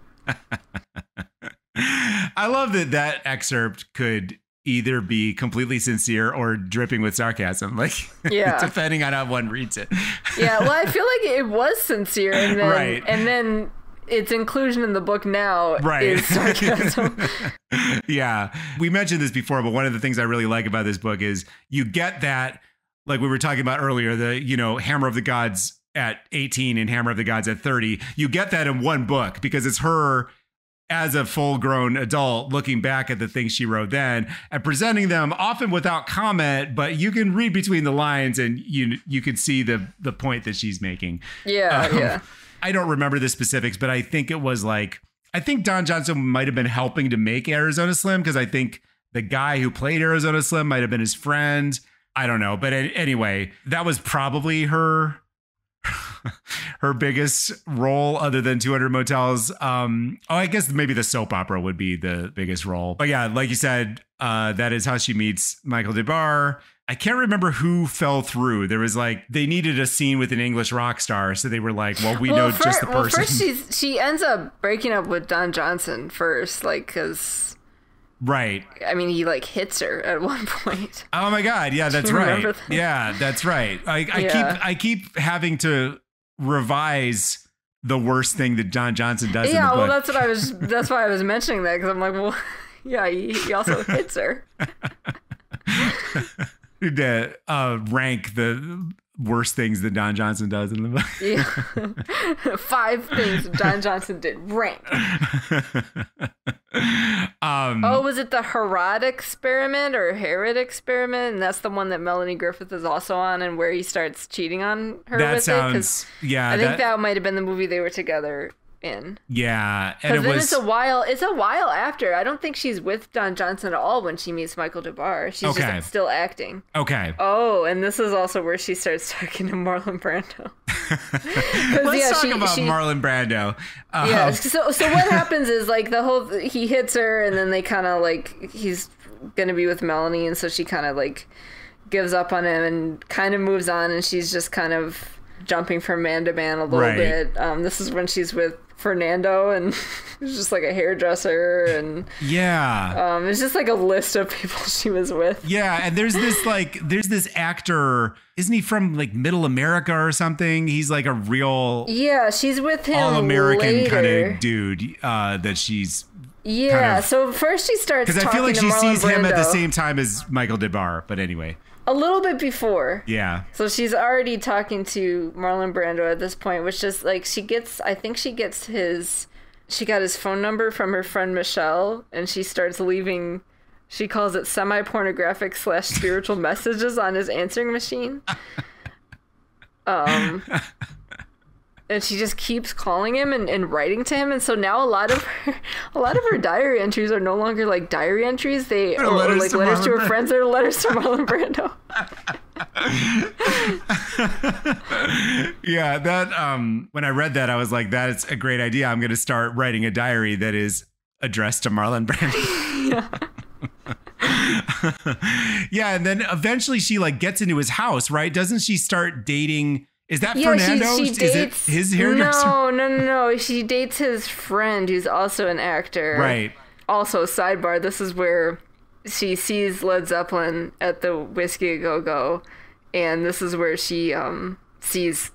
[laughs] I love that that excerpt could either be completely sincere or dripping with sarcasm [laughs] like yeah depending on how one reads it yeah well i feel like it [laughs] was sincere and then right. and then its inclusion in the book now right. is sarcasm. yeah. We mentioned this before, but one of the things I really like about this book is you get that, like we were talking about earlier, the, you know, Hammer of the Gods at 18 and Hammer of the Gods at 30. You get that in one book because it's her as a full grown adult looking back at the things she wrote then and presenting them often without comment but you can read between the lines and you you can see the the point that she's making yeah um, yeah I don't remember the specifics, but I think it was like I think Don Johnson might have been helping to make Arizona Slim because I think the guy who played Arizona Slim might have been his friend. I don't know, but anyway, that was probably her her biggest role other than 200 motels um oh i guess maybe the soap opera would be the biggest role but yeah like you said uh that is how she meets michael des barres I can't remember who fell through. There was like they needed a scene with an English rock star, so they were like, "Well, we well, know just the person." Well, first she's, she ends up breaking up with Don Johnson first, like because right. I mean, he like hits her at one point. [laughs] Oh my god! Yeah, that's [laughs] right. That? Yeah, that's right. I, I yeah. keep I keep having to revise the worst thing that Don Johnson does. Yeah, well, that's what I was. [laughs] That's why I was mentioning that because I'm like, well, yeah, he, he also hits her to uh, rank the worst things that Don Johnson does in the book. yeah. [laughs] Five things Don Johnson did. Rank. Um, oh, was it the Harrad experiment or Harrad experiment? And that's the one that Melanie Griffith is also on, and where he starts cheating on her. That sounds. It? yeah. I think that, that might have been the movie they were together in. Yeah, and it then was it's a while. It's a while after. I don't think she's with Don Johnson at all when she meets Michael Des Barres. She's Okay. just still acting. okay. Oh, and this is also where she starts [laughs] talking to Marlon Brando. [laughs] Let's yeah, talk she- about she- Marlon Brando. Uh, Yeah. So so what happens is like the whole he hits her and then they kind of like he's gonna be with Melanie and so she kind of like gives up on him and kind of moves on and she's just kind of jumping from man to man a little Right. bit. Um, this is when she's with Fernando and [laughs] he's just like a hairdresser and Yeah. um, it's just like a list of people [laughs] she was with. Yeah, and there's this like there's this actor, isn't he from like Middle America or something? He's like a real Yeah, she's with him all American kind of dude uh that she's Yeah, kind of- so first she starts because I feel like she Marlon sees him at the same time as Michael Des Barres, but anyway. A little bit before. Yeah. So she's already talking to Marlon Brando at this point, which is like she gets I think she gets his she got his phone number from her friend Michelle and she starts leaving she calls it semi pornographic slash spiritual [laughs] messages on his answering machine. [laughs] Um and she just keeps calling him and, and writing to him and so now a lot of her [laughs] a lot of her diary entries are no longer like diary entries they or letters like to letters to Marlon her friends they're letters to Marlon [laughs] Brando Yeah, that um when I read that I was like that is a great idea. I'm going to start writing a diary that is addressed to Marlon Brando. [laughs] yeah. yeah, and then eventually she like gets into his house, right? Doesn't she start dating Is that Fernando? She, she is dates, it his hairdresser? No, no, no, no. She dates his friend, who's also an actor. Right. Also, sidebar. This is where she sees Led Zeppelin at the Whiskey Go Go, and this is where she um sees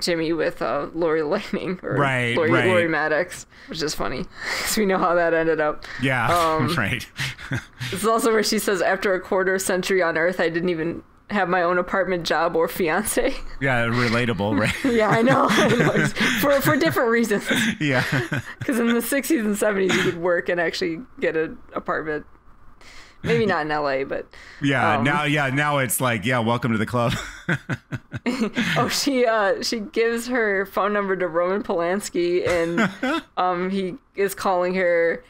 Jimmy with uh, Lori Lightning or Right, Lori, right. Lori Mattix, which is funny because we know how that ended up. Yeah, [laughs] Um, right. This is also where she says, "After a quarter century on Earth, I didn't even." Have my own apartment, job, or fiance. yeah, relatable, right? [laughs] yeah, I know. [laughs] I know. For for different reasons. yeah. [laughs] Because in the 60s and 70s, you could work and actually get an apartment. Maybe not in LA, but Yeah, Um, now yeah, now it's like, yeah, welcome to the club. oh, she uh she gives her phone number to Roman Polanski, and um he is calling her,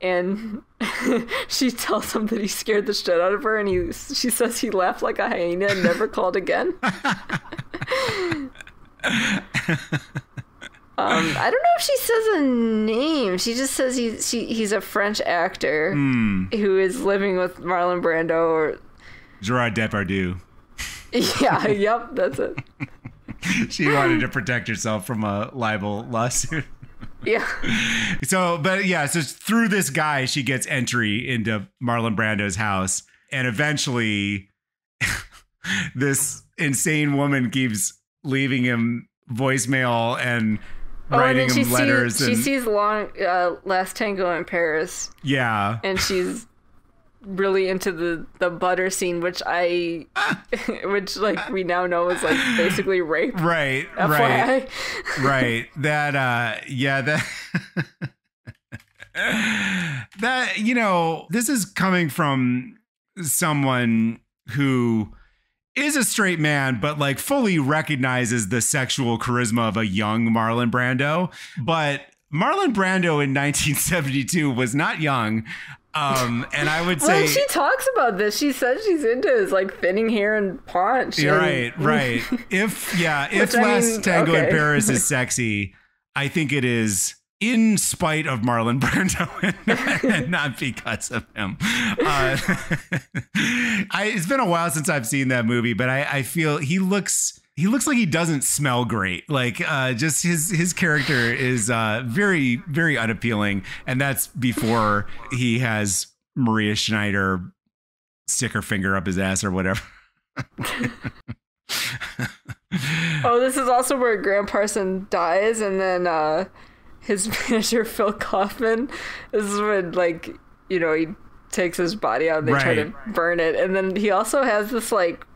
and [laughs] she tells him that he scared the shit out of her, and he she says he laughed like a hyena and never called again. [laughs] Um, I don't know if she says a name. She just says he's she, he's a French actor who is living with Marlon Brando. Or Gerard Depardieu. [laughs] yeah, yep, that's it. She wanted to protect herself from a libel lawsuit. Yeah, [laughs] So, but yeah, so through this guy, she gets entry into Marlon Brando's house, and eventually, [laughs] this insane woman keeps leaving him voicemail and oh, and writing she him letters. sees she sees long uh, Last Tango in Paris, yeah, and she's really into the the butter scene, which I, [laughs] which like we now know is like basically rape. right, right. Right that uh yeah that [laughs] that you know this is coming from someone who is a straight man but like fully recognizes the sexual charisma of a young Marlon Brando but Marlon Brando in 1972 was not young um and I would Well, say she talks about this. She says she's into his like thinning hair and paunch. And- right, right. [laughs] If yeah, if Which, I mean, Tango in. Paris is [laughs] sexy, I think it is in spite of Marlon Brando [laughs] and, and not because of him. Uh, I, it's been a while since I've seen that movie, but I, I feel he looks he looks like he doesn't smell great. Like uh, just his his character is uh, very very unappealing, and that's before he has Maria Schneider stick her finger up his ass or whatever. [laughs] Oh, this is also where Gram Parson dies, and then uh, his [laughs] manager Phil Kaufman. This is when like you know he takes his body out. and They try to burn it, and then he also has this like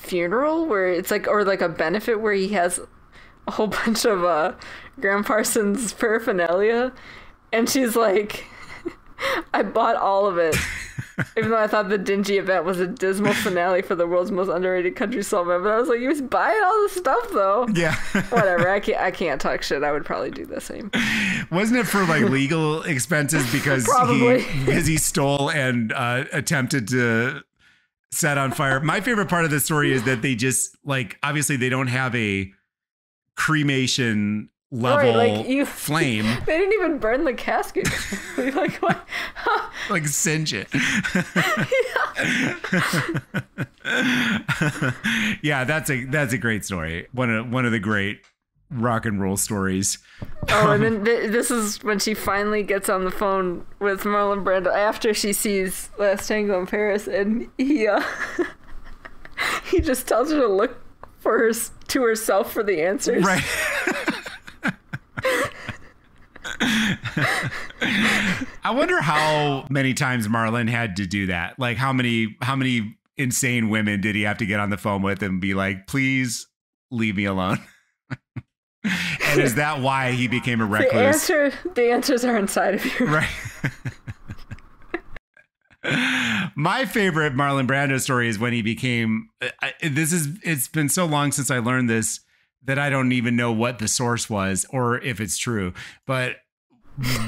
funeral where it's like or like a benefit where he has a whole [laughs] bunch of uh Gram Parsons paraphernalia, and she's like, [laughs] I bought all of it. [laughs] Even though I thought the dingy event was a dismal finale for the world's most underrated country event, but I was like, he was buying all the stuff though. Yeah. Whatever. I can't. I can't talk shit. I would probably do the same. Wasn't it for like legal expenses because Probably. he because he stole and uh, attempted to set on fire? My favorite part of the story is that they just like obviously they don't have a cremation level like, you- [laughs] flame They didn't even burn the casket. [laughs] like what? [laughs] like singe it. yeah, that's a that's a great story. One of one of the great rock and roll stories. Oh, and then th- this is when she finally gets on the phone with Marlon Brando after she sees Last Tango in Paris, and he uh, [laughs] he just tells her to look for her to herself for the answers. Right. [laughs] [laughs] I wonder how many times Marlon had to do that. Like how many how many insane women did he have to get on the phone with and be like, "Please leave me alone." And is that why he became a The recluse? answer, the answers are inside of you. Right. My favorite Marlon Brando story is when he became. I, this is. It's been so long since I learned this that I don't even know what the source was or if it's true. But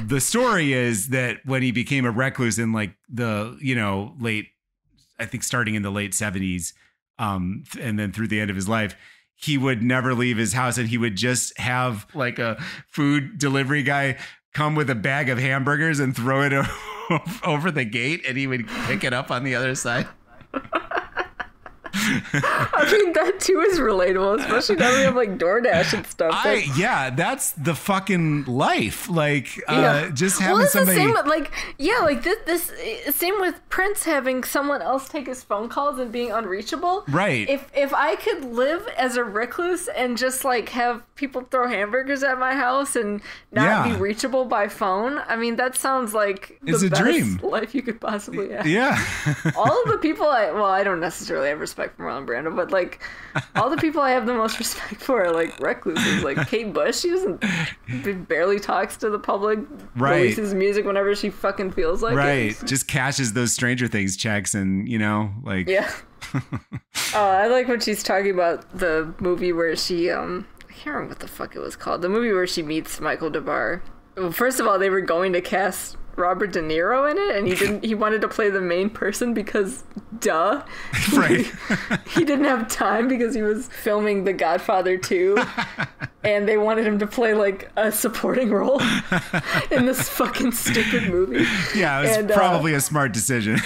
the story is that when he became a recluse in like the you know late, I think starting in the late seventies, um, and then through the end of his life. He would never leave his house and he would just have like a food delivery guy come with a bag of hamburgers and throw it [laughs] over the gate and he would pick it up on the other side. [laughs] I mean, that too is relatable, especially now we have like DoorDash and stuff. I yeah, that's the fucking life. Like uh Yeah. just well, having it's somebody the same with like yeah, like this this eh, same with Prince having someone else take his phone calls and being unreachable. Right. If if I could live as a recluse and just like have people throw hamburgers at my house and not Yeah. be reachable by phone, I mean that sounds like the It's a best dream. [laughs] life you could possibly have. Yeah. All of the [laughs] people I well, I don't necessarily have respect for Marlon Brando, but like all the people I have the most respect for are like recluses. Like Kate Bush, she doesn't barely talks to the public. Right. Releases music whenever she fucking feels like right. it. [laughs] Just cashes those Stranger Things checks and, you know, like Yeah. uh, [laughs] I like when she's talking about the movie where she um I can't remember what the fuck it was called. The movie where she meets Michael Des Barres. Well, first of all, they were going to cast Robert De Niro in it, and he didn't. He wanted to play the main person because, duh, [laughs] right. [laughs] he didn't have time because he was filming The Godfather 2 [laughs] and they wanted him to play like a supporting role in this fucking stupid movie. yeah, it was And, uh, probably a smart decision.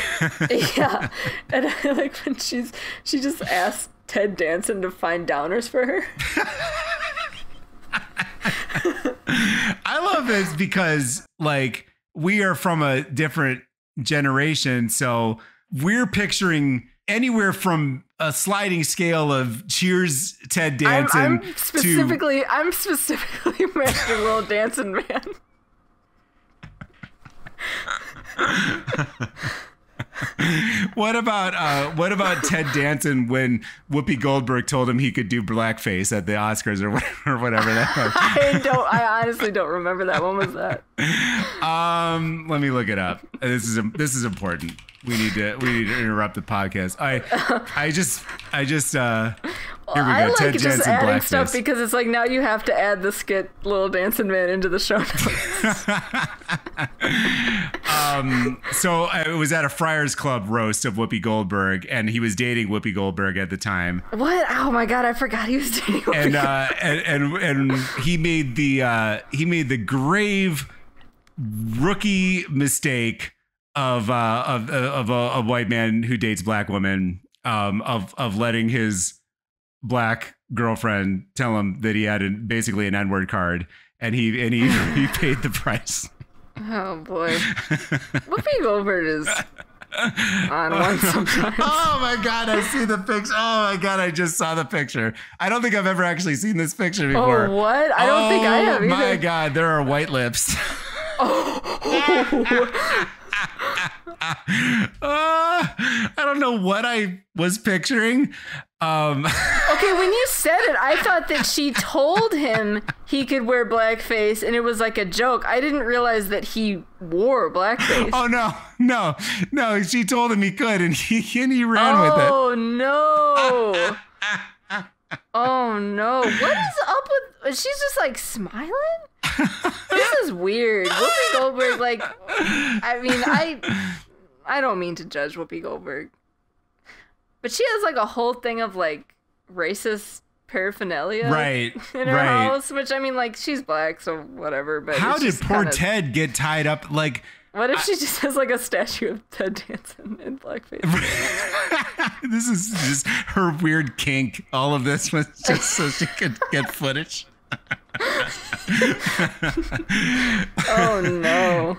Yeah. And I like when she's she just asked Ted Danson to find downers for her. I love this because like we are from a different generation, so we're picturing anywhere from a sliding scale of Cheers, Ted I'm, Danson I'm to specifically I'm specifically [laughs] imagining Little Dancing Man. [laughs] what about uh, what about Ted Danson when Whoopi Goldberg told him he could do blackface at the Oscars or [laughs] whatever, or whatever that was. [laughs] I don't I honestly don't remember that. When was that? Um, let me look it up. This is this is important. We need to we need to interrupt the podcast. I I just I just uh we go. I like Ted just Danson adding stuff because it's like now you have to add the skit Little Dancing Man into the show notes. [laughs] so uh, it was at a Friars Club roast of Whoopi Goldberg, and he was dating Whoopi Goldberg at the time, what? Oh my god, I forgot he was dating Whoopi and uh, and, and and he made the uh, he made the grave rookie mistake of uh, of of a, a white man who dates black women um, of of letting his black girlfriend tell him that he had a, basically an N word card, and he and he he [laughs] paid the price. Oh boy. Whoopi Goldberg is on one sometimes. Oh my god, I see the picture. Oh my god, I just saw the picture. I don't think I've ever actually seen this picture oh, before. Oh, what? I don't think I oh, have Oh my god, there are white lips. [laughs] [laughs] [laughs] [laughs] I don't know what I was picturing. Um, [laughs] okay, when you said it, I thought that she told him he could wear blackface and it was like a joke. I didn't realize that he wore blackface. Oh no, no, no! She told him he could, and he [laughs] and he ran oh, with it. Oh no! oh no! What is up with? She's just like smiling. This is weird. Whoopi Goldberg, like, I mean, I, I don't mean to judge Whoopi Goldberg, but she has like a whole thing of like racist paraphernalia right in her right. house which i mean like she's black so whatever but how did poor kinda... ted get tied up like what if I... she just has like a statue of ted danson in blackface [laughs] this is just her weird kink all of this [laughs] was just so she could get footage oh no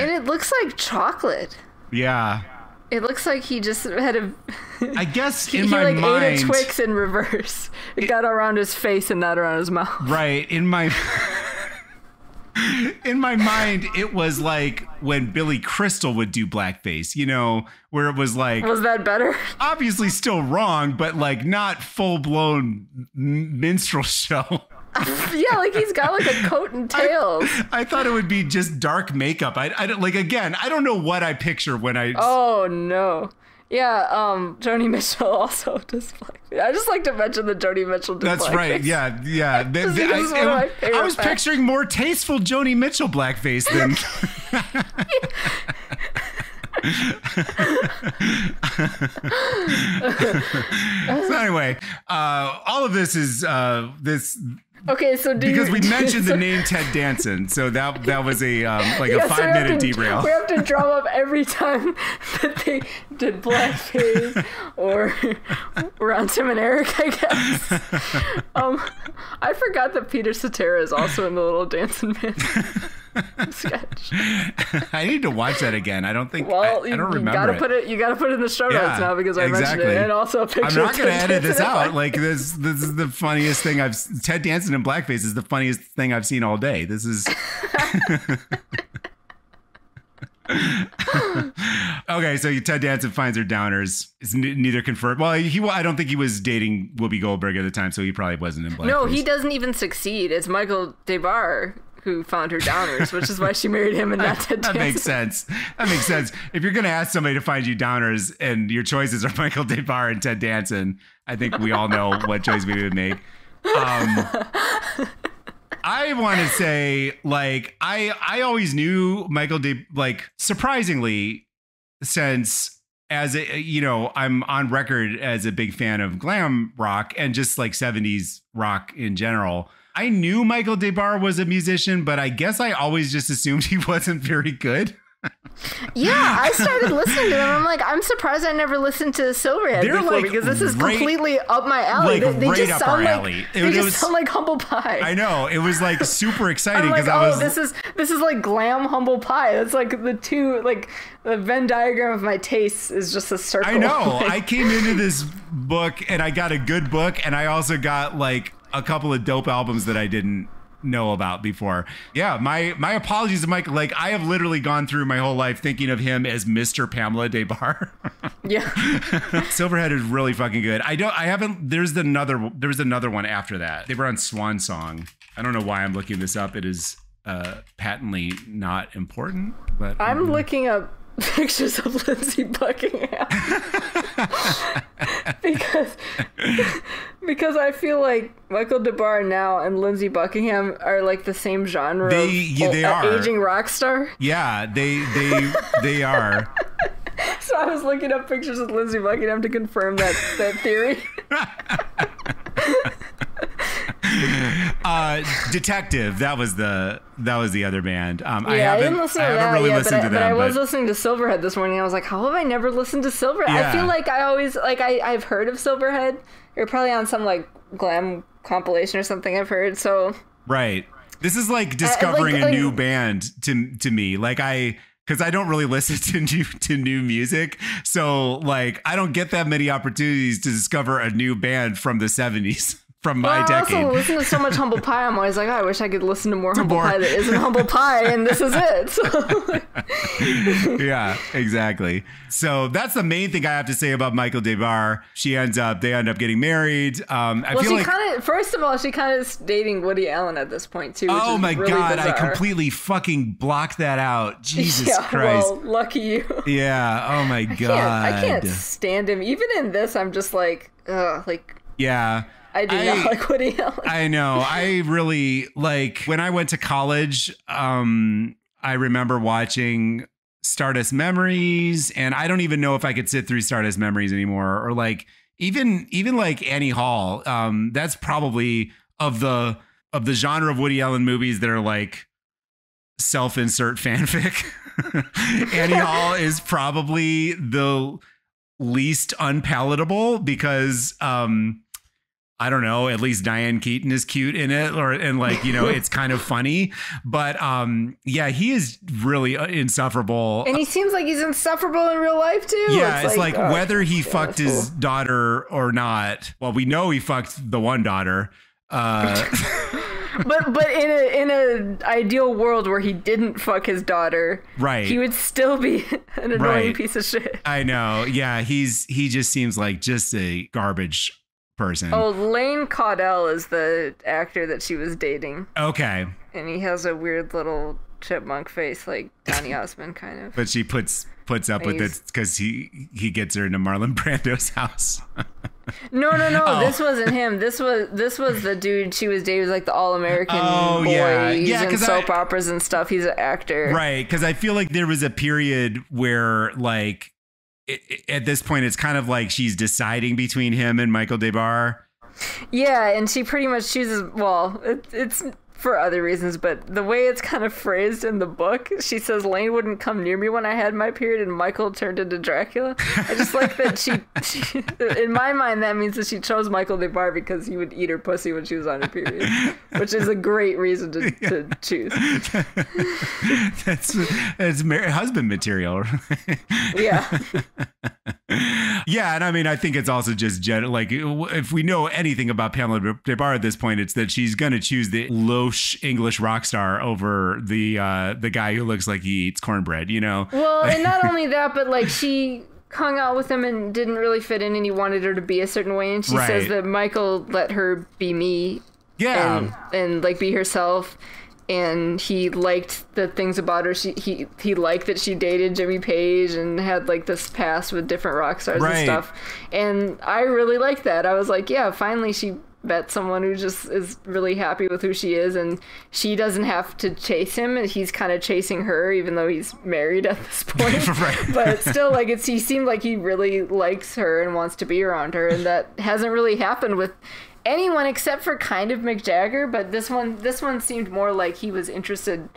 and it looks like chocolate yeah it looks like he just had a. I guess [laughs] he, in he my like mind, ate a Twix in reverse. It, it got around his face and not around his mouth. Right in my. [laughs] in my mind, it was like when Billy Crystal would do blackface, you know, where it was like. Was that better? Obviously, still wrong, but like not full blown minstrel [laughs] show. [laughs] yeah, like he's got like a coat and [laughs] tails. I, I thought it would be just dark makeup. I, I don't like again. I don't know what I picture when I. Oh no. Yeah, um, Joni Mitchell [laughs] also does blackface. I just like to mention the Joni Mitchell That's blackface. right. Yeah, yeah. The, the, I, I, I, was facts. picturing more tasteful Joni Mitchell blackface than. so anyway, uh, all of this is uh, this Okay, so because you, we mentioned [laughs] so, the name Ted Danson, so that that was a um, like yeah, a five so minute to, derail. We have to drum up [laughs] every time that they did blackface or Tim and Eric, I guess. [laughs] Um, I forgot that Peter Cetera is also in the Little Dancing Man sketch. [laughs] I need to watch that again. I don't think. Well, I, I don't you, remember. You gotta it. put it. You gotta put it in the show notes now because I exactly. mentioned it, and also a picture. I'm not gonna edit this out. Like this. [laughs] This is the funniest thing I've. Ted Danson in blackface is the funniest thing I've seen all day. This is. [laughs] okay, so Ted Danson finds her downers. It's neither confirmed. Well, he I don't think he was dating Whoopi Goldberg at the time, so he probably wasn't in blackface. No, he doesn't even succeed. It's Michael Des Barres who found her downers, which is why she married him and [laughs] not Ted Danson. That makes sense. That makes sense. If you're going to ask somebody to find you downers and your choices are [laughs] Michael Des Barres and Ted Danson, I think we all know what choice we would make. Um, I want to say, like, I I always knew Michael De like surprisingly, since as a you know I'm on record as a big fan of glam rock and just like 70s rock in general. I knew Michael Des Barres was a musician, but I guess I always just assumed he [laughs] wasn't very good yeah, I [laughs] started listening to them. I'm like, I'm surprised I never listened to Silverhead They're before like because this is right, completely up my alley. Like they, they right just sound like, alley. They it, just was, sound like humble pie. I know. It was like [laughs] super exciting because like, I oh, was. Oh, this is this is like glam humble pie. That's like the two like the Venn diagram of my tastes is just a circle. I know. I came into this book and I got a good book, and I also got like a couple of dope albums that I didn't know about before. Yeah, my my apologies to Mike. Like I have literally gone through my whole life thinking of him as Mr. Pamela Des Barres. [laughs] Yeah. [laughs] Silverhead is really fucking good. I don't I haven't there's another there's another one after that. They were on Swan Song. I don't know why I'm looking this up. It is uh patently not important, but I'm um, looking up [laughs] pictures of Lindsey Buckingham [laughs] because because I feel like Michael Des Barres now and Lindsey Buckingham are like the same genre. They yeah, they are aging rock star. Yeah, they they they are. [laughs] so I was looking up pictures of Lindsey Buckingham to confirm that that theory. [laughs] uh, Detective. That was the that was the other band. Um, yeah, I, haven't, I to that really yet, but, I, them, but I was but... listening to Silverhead this morning. I was like, how have I never listened to Silverhead? Yeah. I feel like I always like I I've heard of Silverhead. You're probably on some like glam compilation or something. I've heard so. Right. This is like discovering uh, like, a like, new band to to me. Like I because I don't really listen [laughs] to new to new music. So like I don't get that many opportunities to discover a new band from the 70s from my well, I also listen to so much Humble Pie. I'm always like, oh, I wish I could listen to more Humble more. Pie that isn't Humble Pie, and this is it. So, [laughs] yeah, exactly. So that's the main thing I have to say about Michael Des Barres. She ends up, they end up getting married. Um, I well, feel she like. kind of, first of all, she kind of is dating Woody Allen at this point too. Which Oh my really god! I completely fucking blocked that out. [laughs] Jesus yeah, Christ! well, lucky you. yeah. Oh my I god. can't, I can't stand him. Even in this, I'm just like, ugh, like Yeah. I do I- not like Woody Allen. I know. I really like when I went to college. Um, I remember watching Stardust Memories, and I don't even know if I could sit through Stardust Memories anymore, or like even even like Annie Hall. Um, that's probably of the of the genre of Woody Allen movies that are like self-insert [laughs] fanfic. [laughs] Annie Hall is probably the least unpalatable because um I don't know, at least Diane Keaton is cute in it or and like, you know, [laughs] it's kind of funny, but um yeah, he is really uh, insufferable. and he seems like he's insufferable in real life too. yeah, it's, like, oh, whether he yeah, fucked his cool. daughter or not. Well, we know he fucked the one daughter. Uh [laughs] [laughs] but but in a in a ideal world where he didn't fuck his daughter, Right. he would still be an annoying Right. piece of shit. I know. Yeah, he's he just seems like just a garbage person. Oh, Lane Caudell is the actor that she was dating, Okay. and he has a weird little chipmunk face, like Donny [laughs] Osmond, kind of. But she puts puts up with it because he he gets her into Marlon Brando's [laughs] house. No, no, no. Oh. This wasn't him. This was this was the dude she was dating. Was like the all American Oh, boy. yeah. He's Yeah, in soap I- operas and stuff. He's an actor. right because i feel like there was a period where like at this point it's kind of like she's deciding between him and michael des barres Yeah, and she pretty much chooses. Well, it, it's for other reasons, but the way it's kind of phrased in the book, she says Lane wouldn't come near me when I had my period, and Michael turned into Dracula. I just like that she, she. In my mind, that means that she chose Michael Des Barres because he would eat her pussy when she was on her period, which is a great reason to, to choose. [laughs] that's that's mar- husband material Yeah. [laughs] yeah and i mean i think it's also just gen- like if we know anything about pamela des barres at this point it's that she's going to choose the loche english rock star over the uh the guy who looks like he eats cornbread you know Well, and not [laughs] only that, but like she hung out with him and didn't really fit in, and he wanted her to be a certain way. And she says that Michael let her be me yeah and and like be herself. And he liked the things about her. She he he liked that she dated Jimmy Page and had like this past with different rock stars Right. and stuff. And I really liked that. I was like, yeah, finally she met someone who just is really happy with who she is, and she doesn't have to chase him. And he's kind of chasing her, even though he's married at this [laughs] point. Right. But still, like it's he seemed like he really likes her and wants to be around her, and that hasn't really happened with anyone except for kind of Mick Jagger, but this one this one seemed more like he was interested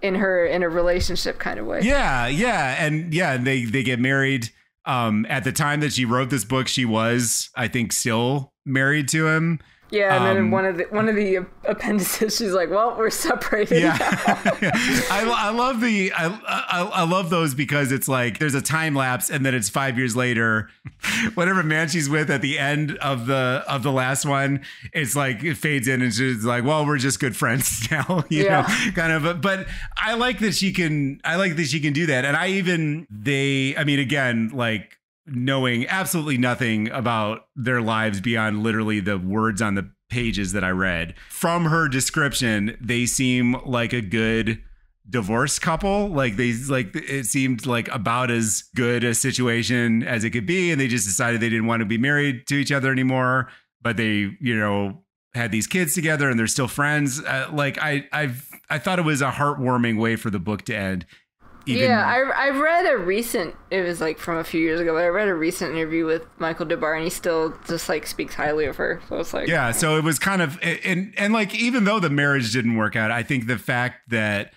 in her in a relationship kind of way. Yeah, yeah, and yeah, they they get married. Um, at the time that she wrote this book, she was, I think, still married to him. Yeah, and then Um, one of the one of the appendices, she's like, "Well, we're separated." Yeah, now." [laughs] I, I love the I, I I love those because it's like there's a time lapse and then it's five years later. [laughs] Whatever man she's with at the end of the of the last one, it's like it fades in and she's like, "Well, we're just good friends [laughs] now," you Yeah. know, kind of. But I like that she can. I like that she can do that, and I even they. I mean, again, like knowing absolutely nothing about their lives beyond literally the words on the pages that I read. From her description, they seem like a good divorced couple. Like they like it seemed like about as good a situation as it could be and they just decided they didn't want to be married to each other anymore, but they, you know, had these kids together and they're still friends. Uh, like I I've I thought it was a heartwarming way for the book to end. Even, yeah, I I read a recent. It was like from a few years ago, but I read a recent interview with Michael Des Barres, and he still just like speaks highly of her. So it's like, Yeah, so it was kind of and and like even though the marriage didn't work out, I think the fact that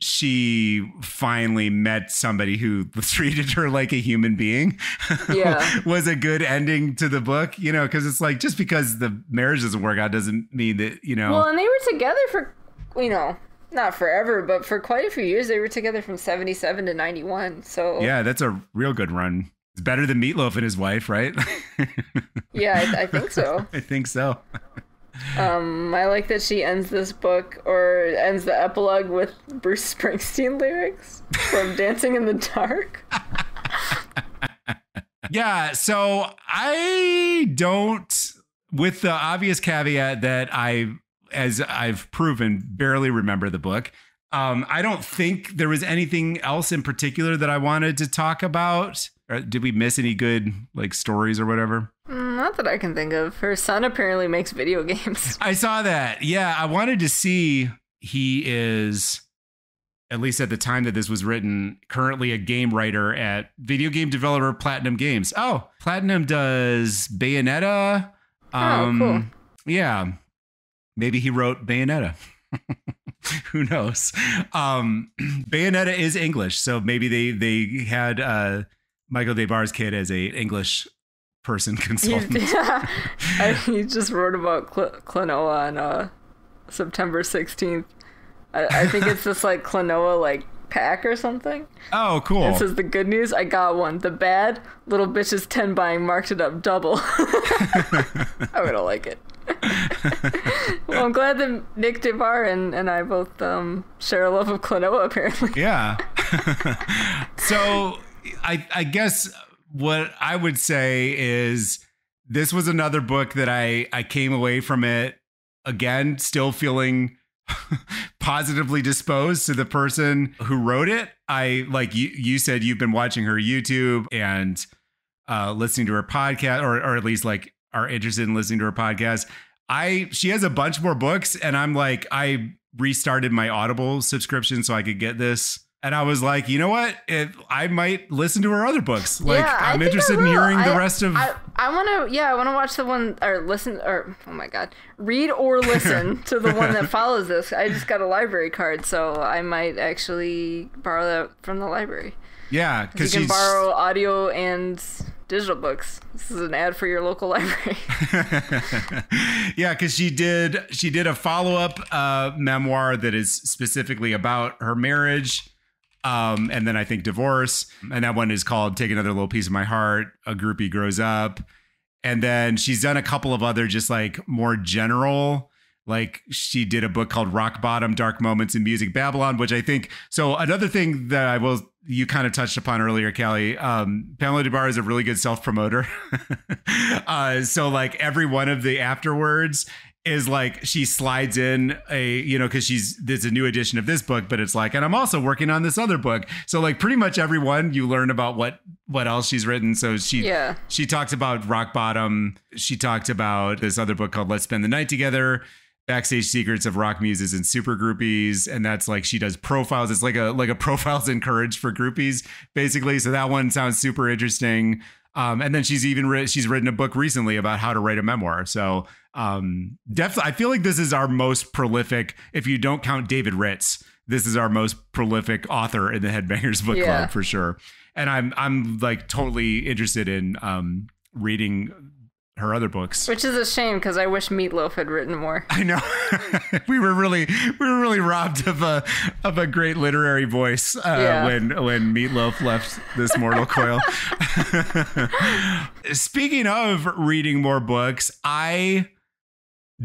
she finally met somebody who [laughs] treated her like a human being [laughs] Yeah. was a good ending to the book, you know, because it's like just because the marriage doesn't work out doesn't mean that, you know. Well, and they were together for, you know, not forever, but for quite a few years. They were together from 77 to 91. So yeah, that's a real good run. It's better than Meatloaf and his wife, right? [laughs] Yeah, I, I think so. [laughs] I think so. Um, I like that she ends this book or ends the epilogue with Bruce Springsteen lyrics from [laughs] Dancing in the Dark. Yeah, so I don't with the obvious caveat that I as I've proven barely remember the book. Um, I don't think there was anything else in particular that I wanted to talk about. Or did we miss any good like stories or whatever? Mm, Not that I can think of. Her son apparently makes video [laughs] games. I saw that. Yeah, I wanted to see he is at least at the time that this was written, currently a game writer at video game developer Platinum Games. Oh, Platinum does Bayonetta. Um, Oh, cool. Yeah, maybe he wrote Bayonetta. [laughs] Who knows? Um, [clears throat] Bayonetta is English, so maybe they they had uh, Michael Des Barres's kid as a English person [laughs] consultant. [laughs] yeah, I, he just wrote about Cl- Klonoa on uh, September 16th. I, I think it's this like Klonoa like pack or something. oh, cool. It says the good news, I got one. The bad, little bitches 10 buying marked it up double. I would have like it. [laughs] well, I'm glad that Nick Des Barres and, and I both um, share a love of Klonoa, apparently. Yeah. [laughs] so I I guess what I would say is this was another book that I I came away from it again still feeling [laughs] positively disposed to the person who wrote it. I like you you said you've been watching her YouTube and uh listening to her podcast or or at least like are interested in listening to her podcast. I she has a bunch more books and I'm like I restarted my Audible subscription so I could get this. And I was like, you know what? It, I might listen to her other books. Like, Yeah, I I'm interested in hearing the rest of. I, I want to, yeah, I want to watch the one or listen or oh my god, read or [laughs] listen to the one that follows this. I just got a library card, so I might actually borrow that from the library. yeah, because You can she's. borrow audio and digital books. This is an ad for your local [laughs] library. [laughs] yeah, because she did she did a follow up uh, memoir that is specifically about her marriage, um, and then I think divorce, and that one is called "Take Another Little Piece of My Heart." A groupie grows up, and then she's done a couple of other just like more general. Like she did a book called Rock Bottom: Dark Moments in Music Babylon, which I think. So another thing that I will you kind of touched upon earlier, Kelly. Um, Pamela Des Barres is a really good self promoter. [laughs] uh, so like every one of the afterwards is like she slides in a you know because she's there's a new edition of this book but it's like and i'm also working on this other book so like pretty much everyone you learn about what what else she's written so she Yeah. she talked about rock bottom she talked about this other book called let's spend the night together backstage secrets of rock muses and super groupies and that's like she does profiles. It's like a like a Profiles in Courage for groupies basically. So that one sounds super interesting. Um, and then she's even writ- she's written a book recently about how to write a memoir. So um, definitely i feel like this is our most prolific if you don't count david ritz this is our most prolific author in the headbangers book Yeah. club for sure. And i'm i'm like totally interested in um, reading her other books Which is a shame because I wish Meatloaf had written more. I know [laughs] we were really we were really robbed of a of a great literary voice uh, Yeah. when when Meatloaf left this mortal [laughs] coil. [laughs] Speaking of reading more books, I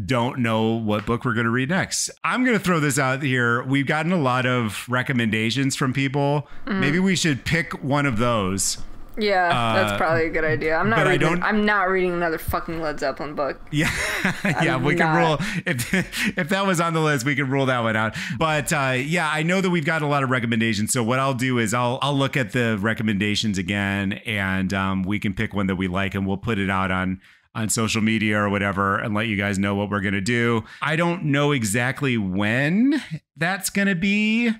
don't know what book we're going to read next. I'm going to throw this out here. We've gotten a lot of recommendations from people. Mm. Maybe we should pick one of those. Yeah, Uh, that's probably a good idea. I'm not reading. don't- I'm not reading another fucking Led Zeppelin book. Yeah, [laughs] yeah, I'm we can rule if if that was on the list, we can rule that one out. But uh, yeah, I know that we've got a lot of recommendations. So what I'll do is I'll I'll look at the recommendations again, and um, we can pick one that we like, and we'll put it out on on social media or whatever, and let you guys know what we're gonna do. I don't know exactly when that's gonna be.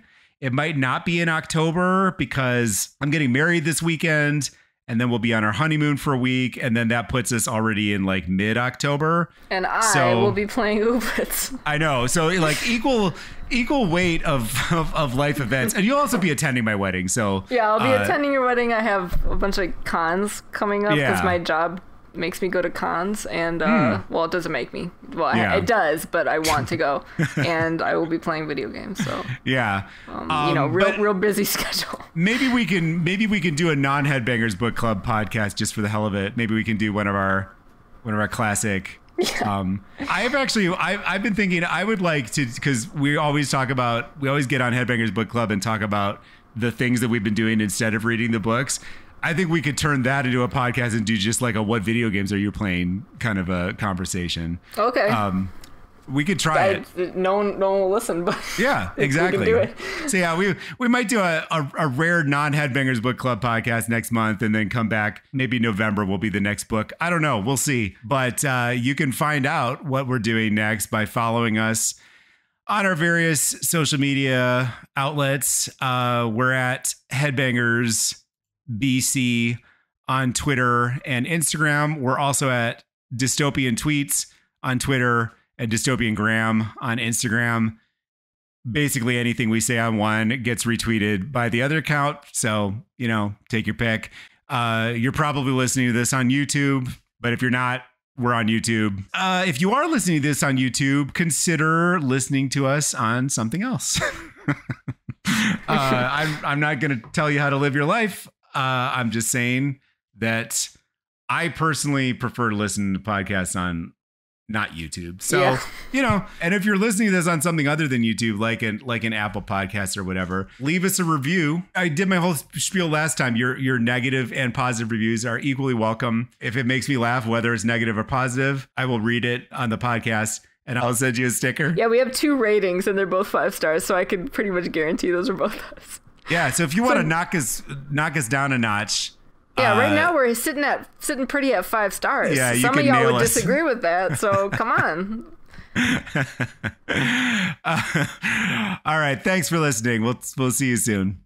It might not be in October because I'm getting married this weekend. And then we'll be on our honeymoon for a week, and then that puts us already in like mid October. And I So- will be playing Ubits. I know. So like equal equal weight of, of of life events, and you'll also be attending my wedding. So Yeah, I'll be uh, attending your wedding. I have a bunch of cons coming up because Yeah. my job makes me go to cons, and uh, well, it doesn't make me. Well, Yeah. it does, but I want to go, [laughs] and I will be playing video games. So Yeah. um, you know, Um, real real busy [laughs] schedule. maybe we can maybe we can do a non headbangers book club podcast just for the hell of it. Maybe we can do one of our one of our classic. Um, I've actually I've, I've been thinking I would like to because we always talk about we always get on Headbangers Book Club and talk about the things that we've been doing instead of reading the books. I think we could turn that into a podcast and do just like a what video games are you playing kind of a conversation. Okay. Um, we could try it. No one, no one will listen, but [laughs] Yeah, we exactly. do it. So yeah, we we might do a, a, a rare non headbangers book club podcast next month, and then come back. Maybe November will be the next book. I don't know. We'll see. But uh, you can find out what we're doing next by following us on our various social media outlets. Uh, we're at Headbangers BC on Twitter and Instagram. We're also at Dystopian Tweets on Twitter and Dystopian Graham on Instagram. Basically, anything we say on one gets retweeted by the other account. So, you know, take your pick. Uh, you're probably listening to this on YouTube, but if you're not, we're on YouTube. Uh, if you are listening to this on YouTube, consider listening to us on something else. [laughs] uh, [laughs] I'm, I'm not going to tell you how to live your life. Uh, I'm just saying that I personally prefer to listen to podcasts on not YouTube. So, Yeah. [laughs] you know, and if you're listening to this on something other than YouTube, like an like an Apple podcast or whatever, leave us a review. I did my whole spiel last time. Your your negative and positive reviews are equally welcome. If it makes me laugh, whether it's negative or positive, I will read it on the podcast and I'll send you a sticker. yeah, we have two ratings, and they're both five stars, so I can pretty much guarantee those are both [laughs] us. Yeah, so if you want to knock us knock us down a notch, Yeah, right uh, now we're sitting at sitting pretty at five stars. Yeah, some of y'all would us. disagree with that, so [laughs] come on. Uh, [laughs] all right, thanks for listening. We'll we'll see you soon.